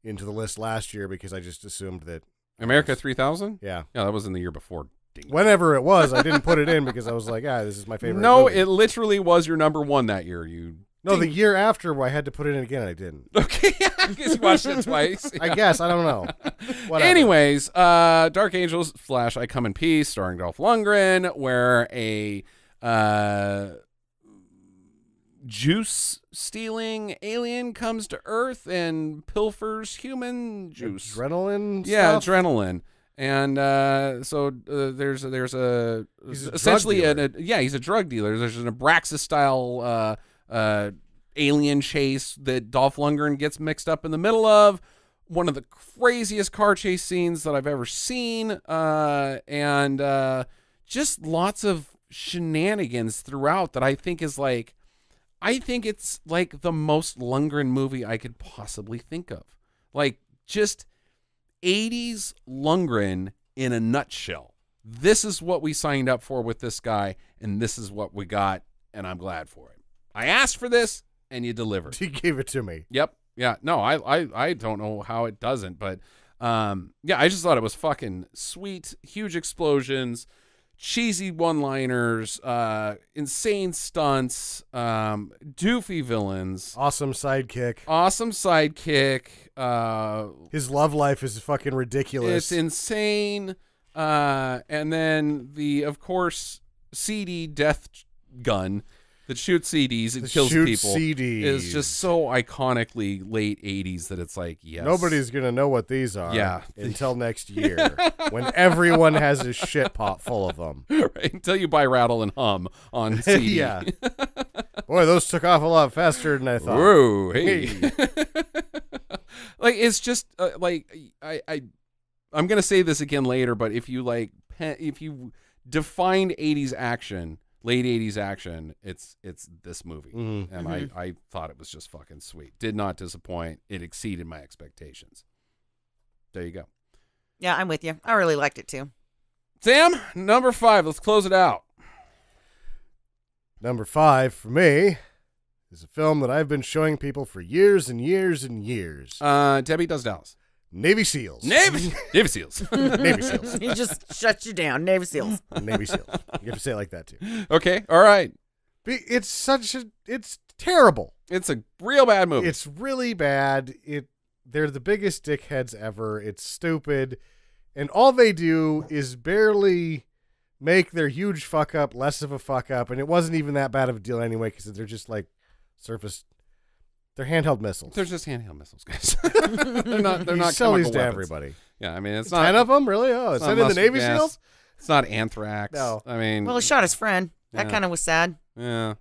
into the list last year because I just assumed that America 3000? yeah. Yeah, that was in the year before. Ding. Whenever it was, I didn't put it in because I was like, ah, this is my favorite. No, movie. it literally was your number one that year. You no, the year after where I had to put it in again, I didn't. okay? Because you watched it twice. I guess I don't know. Whatever. Anyways, uh, Dark Angel slash, I Come in Peace, starring Dolph Lundgren, where a uh, juice stealing alien comes to Earth and pilfers human juice. adrenaline. yeah, stuff? adrenaline. And uh, so uh, there's there's a a essentially a, a- yeah he's a drug dealer. There's an Abraxas style uh, uh, alien chase that Dolph Lundgren gets mixed up in the middle of. One of the craziest car chase scenes that I've ever seen, uh, and uh, just lots of shenanigans throughout that I think is like, I think it's like the most Lundgren movie I could possibly think of. Like just 80s Lundgren in a nutshell. This is what we signed up for with this guy, and this is what we got, and I'm glad for it. I asked for this, and you delivered. He gave it to me. Yep. Yeah. No, I, I, I don't know how it doesn't, but um, yeah, I just thought it was fucking sweet. Huge explosions, cheesy one-liners, uh, insane stunts, um, doofy villains, Awesome sidekick. awesome sidekick. Uh, His love life is fucking ridiculous. it's insane. Uh, and then the, of course, CD death gun that shoots CDs and kills people CDs. is just so iconically late 80s that it's like, yes. Nobody's gonna know what these are. Yeah. Until next year, when everyone has a shit pot full of them. right? Until you buy Rattle and Hum on CD. yeah. Boy, those took off a lot faster than I thought. Whoa, hey. like it's just uh, like I I I'm gonna say this again later, but if you like if you defined 80s action, late 80s action, it's it's this movie, Mhm. and I I thought it was just fucking sweet. Did not disappoint. It exceeded my expectations. There you go, Yeah, I'm with you. I really liked it too. Sam. Number five. Let's close it out. Number five for me is a film that I've been showing people for years and years and years. Uh, Debbie does Dallas. Navy SEALs. Navy Navy SEAls. Navy SEAls. he just shuts you down. Navy SEAls. Navy SEAls. You have to say it like that too. okay, all right. Be- It's such a. It's terrible. It's a real bad movie. It's really bad. It. They're the biggest dickheads ever. It's stupid, and all they do is barely make their huge fuck up less of a fuck up, and it wasn't even that bad of a deal anyway because they're just like surface. They're handheld missiles. They're just handheld missiles, guys. they're not. They're You not sell these to weapons. everybody. Yeah, I mean it's not Ten of them, really? Oh, it's it's not in the Navy gas. SEAls. It's not anthrax. No. I mean, Well, he shot his friend. That Yeah. kind of was sad. yeah,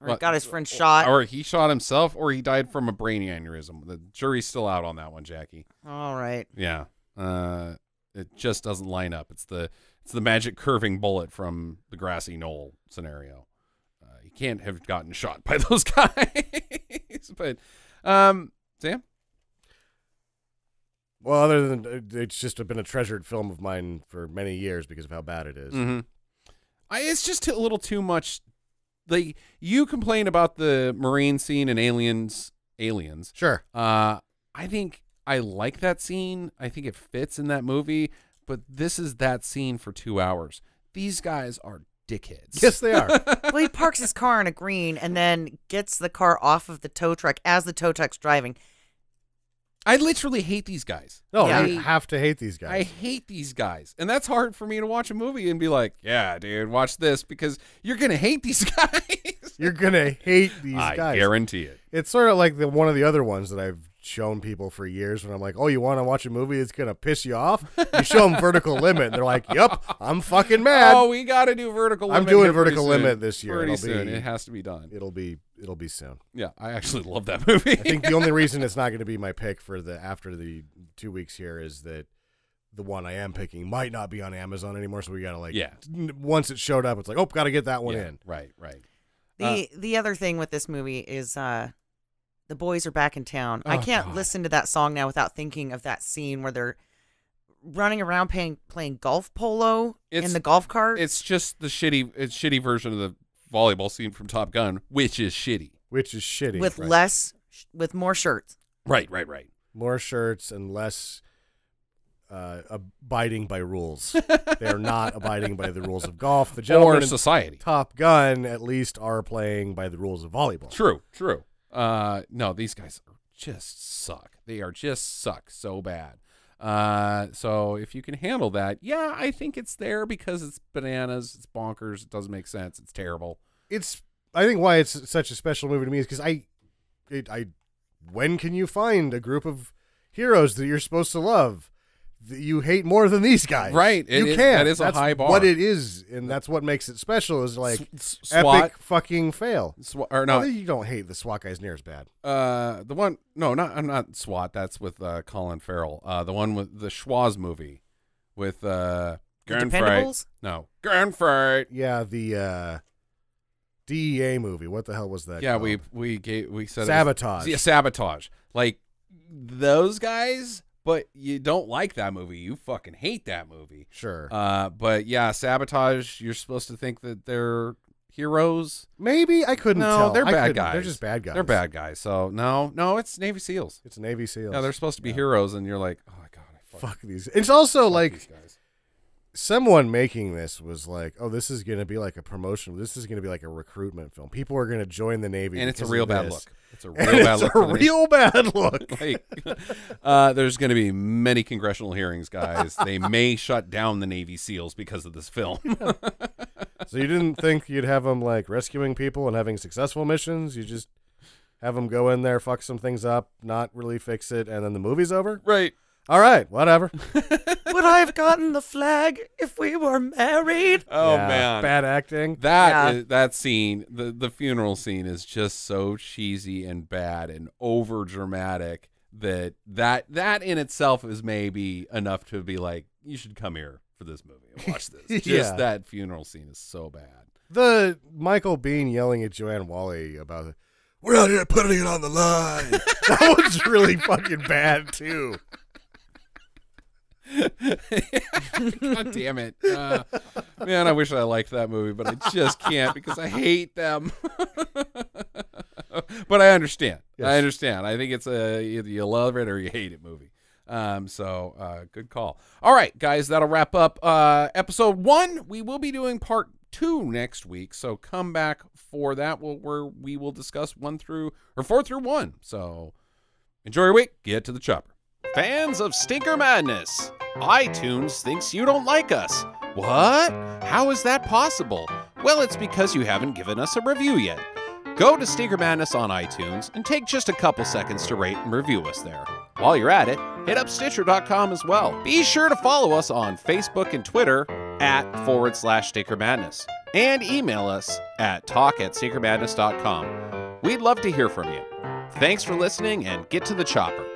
Or What- got his friend shot. or he shot himself, or he died from a brain aneurysm. The jury's still out on that one, Jackie. All right. Yeah, uh, it just doesn't line up. It's the it's the magic curving bullet from the grassy knoll scenario. Can't have gotten shot by those guys. but um, Sam, Well, other than uh, it's just been a treasured film of mine for many years because of how bad it is. Mm-hmm. I, it's just a little too much. Like you complain about the marine scene in Aliens. Aliens. Sure. Uh, I think I like that scene. I think it fits in that movie. But this is that scene for two hours. These guys are dickheads. Yes, they are. Well, he parks his car in a green and then gets the car off of the tow truck as the tow truck's driving. I literally hate these guys. No, Yeah. you have to hate these guys. I hate these guys. And that's hard for me to watch a movie and be like, yeah, dude, watch this because you're going to hate these guys. You're gonna hate these I guys. I guarantee it. It's sort of like the one of the other ones that I've shown people for years when I'm like, "Oh, you want to watch a movie that's gonna piss you off?" You show them Vertical Limit, and they're like, "Yep, I'm fucking mad." Oh, we got to do vertical limit. I'm doing here pretty Vertical soon. Limit this year. Pretty It'll soon. be- It has to be done. It'll be it'll be soon. Yeah, I actually love that movie. I think the only reason it's not going to be my pick for the after the two weeks here is that the one I am picking might not be on Amazon anymore. So we got to like, Yeah. n- Once it showed up, it's like, oh, got to get that one Yeah, in. Right, right. The the other thing with this movie is uh the boys are back in town. I Oh, can't God. listen to that song now without thinking of that scene where they're running around playing playing golf polo It's- in the golf cart. It's just the shitty, it's shitty version of the volleyball scene from Top Gun, which is shitty. Which is shitty. with right. less with more shirts. Right, right, right. more shirts and less uh, abiding by rules. They're not abiding by the rules of golf. The Or gentlemen in society. Top Gun at least are playing by the rules of volleyball. True, true. Uh, no, these guys just suck. They are just suck so bad. Uh, so if you can handle that, yeah, I think it's there because it's bananas, it's bonkers, it doesn't make sense, it's terrible. It's I think why it's such a special movie to me is because I, it, I, when can you find a group of heroes that you're supposed to love? That You hate more than these guys, Right, you is- can't. that is a high bar. What it is, and that's what makes it special. Is like S- s- SWAT, epic fucking fail. SWAT or No, no, you don't hate the SWAT guys near as bad. uh, the one, no, not I'm not SWAT. That's with uh, Colin Farrell. Uh, the one with the Schwaz movie with uh, The Gunfight. Dependables? No, Gunfight. Yeah, the uh, DEA movie. What the hell was that? Yeah, called? we we gave we said it was- sabotage. yeah, sabotage. Like those guys but you don't like that movie. You fucking hate that movie. Sure. Uh, but yeah, sabotage. You're supposed to think that they're heroes. Maybe I couldn't No, tell. they're I bad guys. They're just bad guys. They're bad guys. So no, no, it's Navy SEALs. It's Navy SEALs. Yeah, they're supposed to be heroes, and you're like, oh my god, I fucking fuck these. It's also fuck like these guys. Someone making this was like, "Oh, this is going to be like a promotion. This is going to be like a recruitment film. People are going to join the Navy." and it's a real bad look. It's a real And bad it's look. a real bad look. like, uh, there's going to be many congressional hearings, guys. They may shut down the Navy SEALs because of this film. so you didn't think you'd have them like rescuing people and having successful missions? You just have them go in there, fuck some things up, not really fix it, and then the movie's over. right. All right, whatever. Would I have gotten the flag if we were married? Oh Yeah, man, bad acting. That Yeah. is- that scene, the the funeral scene is just so cheesy and bad and over dramatic that that that in itself is maybe enough to be like you should come here for this movie and watch this. Just that funeral scene is so bad. The Michael Biehn yelling at Joanne Whalley about "We're out here putting it on the line." that was really fucking bad too. God damn it. Uh, man, I wish I liked that movie, but I just can't because I hate them. but I understand. Yes. I understand. I think it's a either you love it or you hate it movie. Um, so uh, good call. All right, guys, that'll wrap up uh, episode one. We will be doing part two next week, so come back for that. We'll, where we will discuss one through or four through one. So enjoy your week. Get to the chopper. Fans of Stinker Madness, iTunes thinks you don't like us. What? How is that possible? Well, it's because you haven't given us a review yet. Go to Stinker Madness on iTunes and take just a couple seconds to rate and review us there. While you're at it, hit up Stitcher.com as well. Be sure to follow us on Facebook and Twitter at forward slash Stinker Madness and email us at talk at stinkermadness.com. We'd love to hear from you. Thanks for listening and get to the chopper.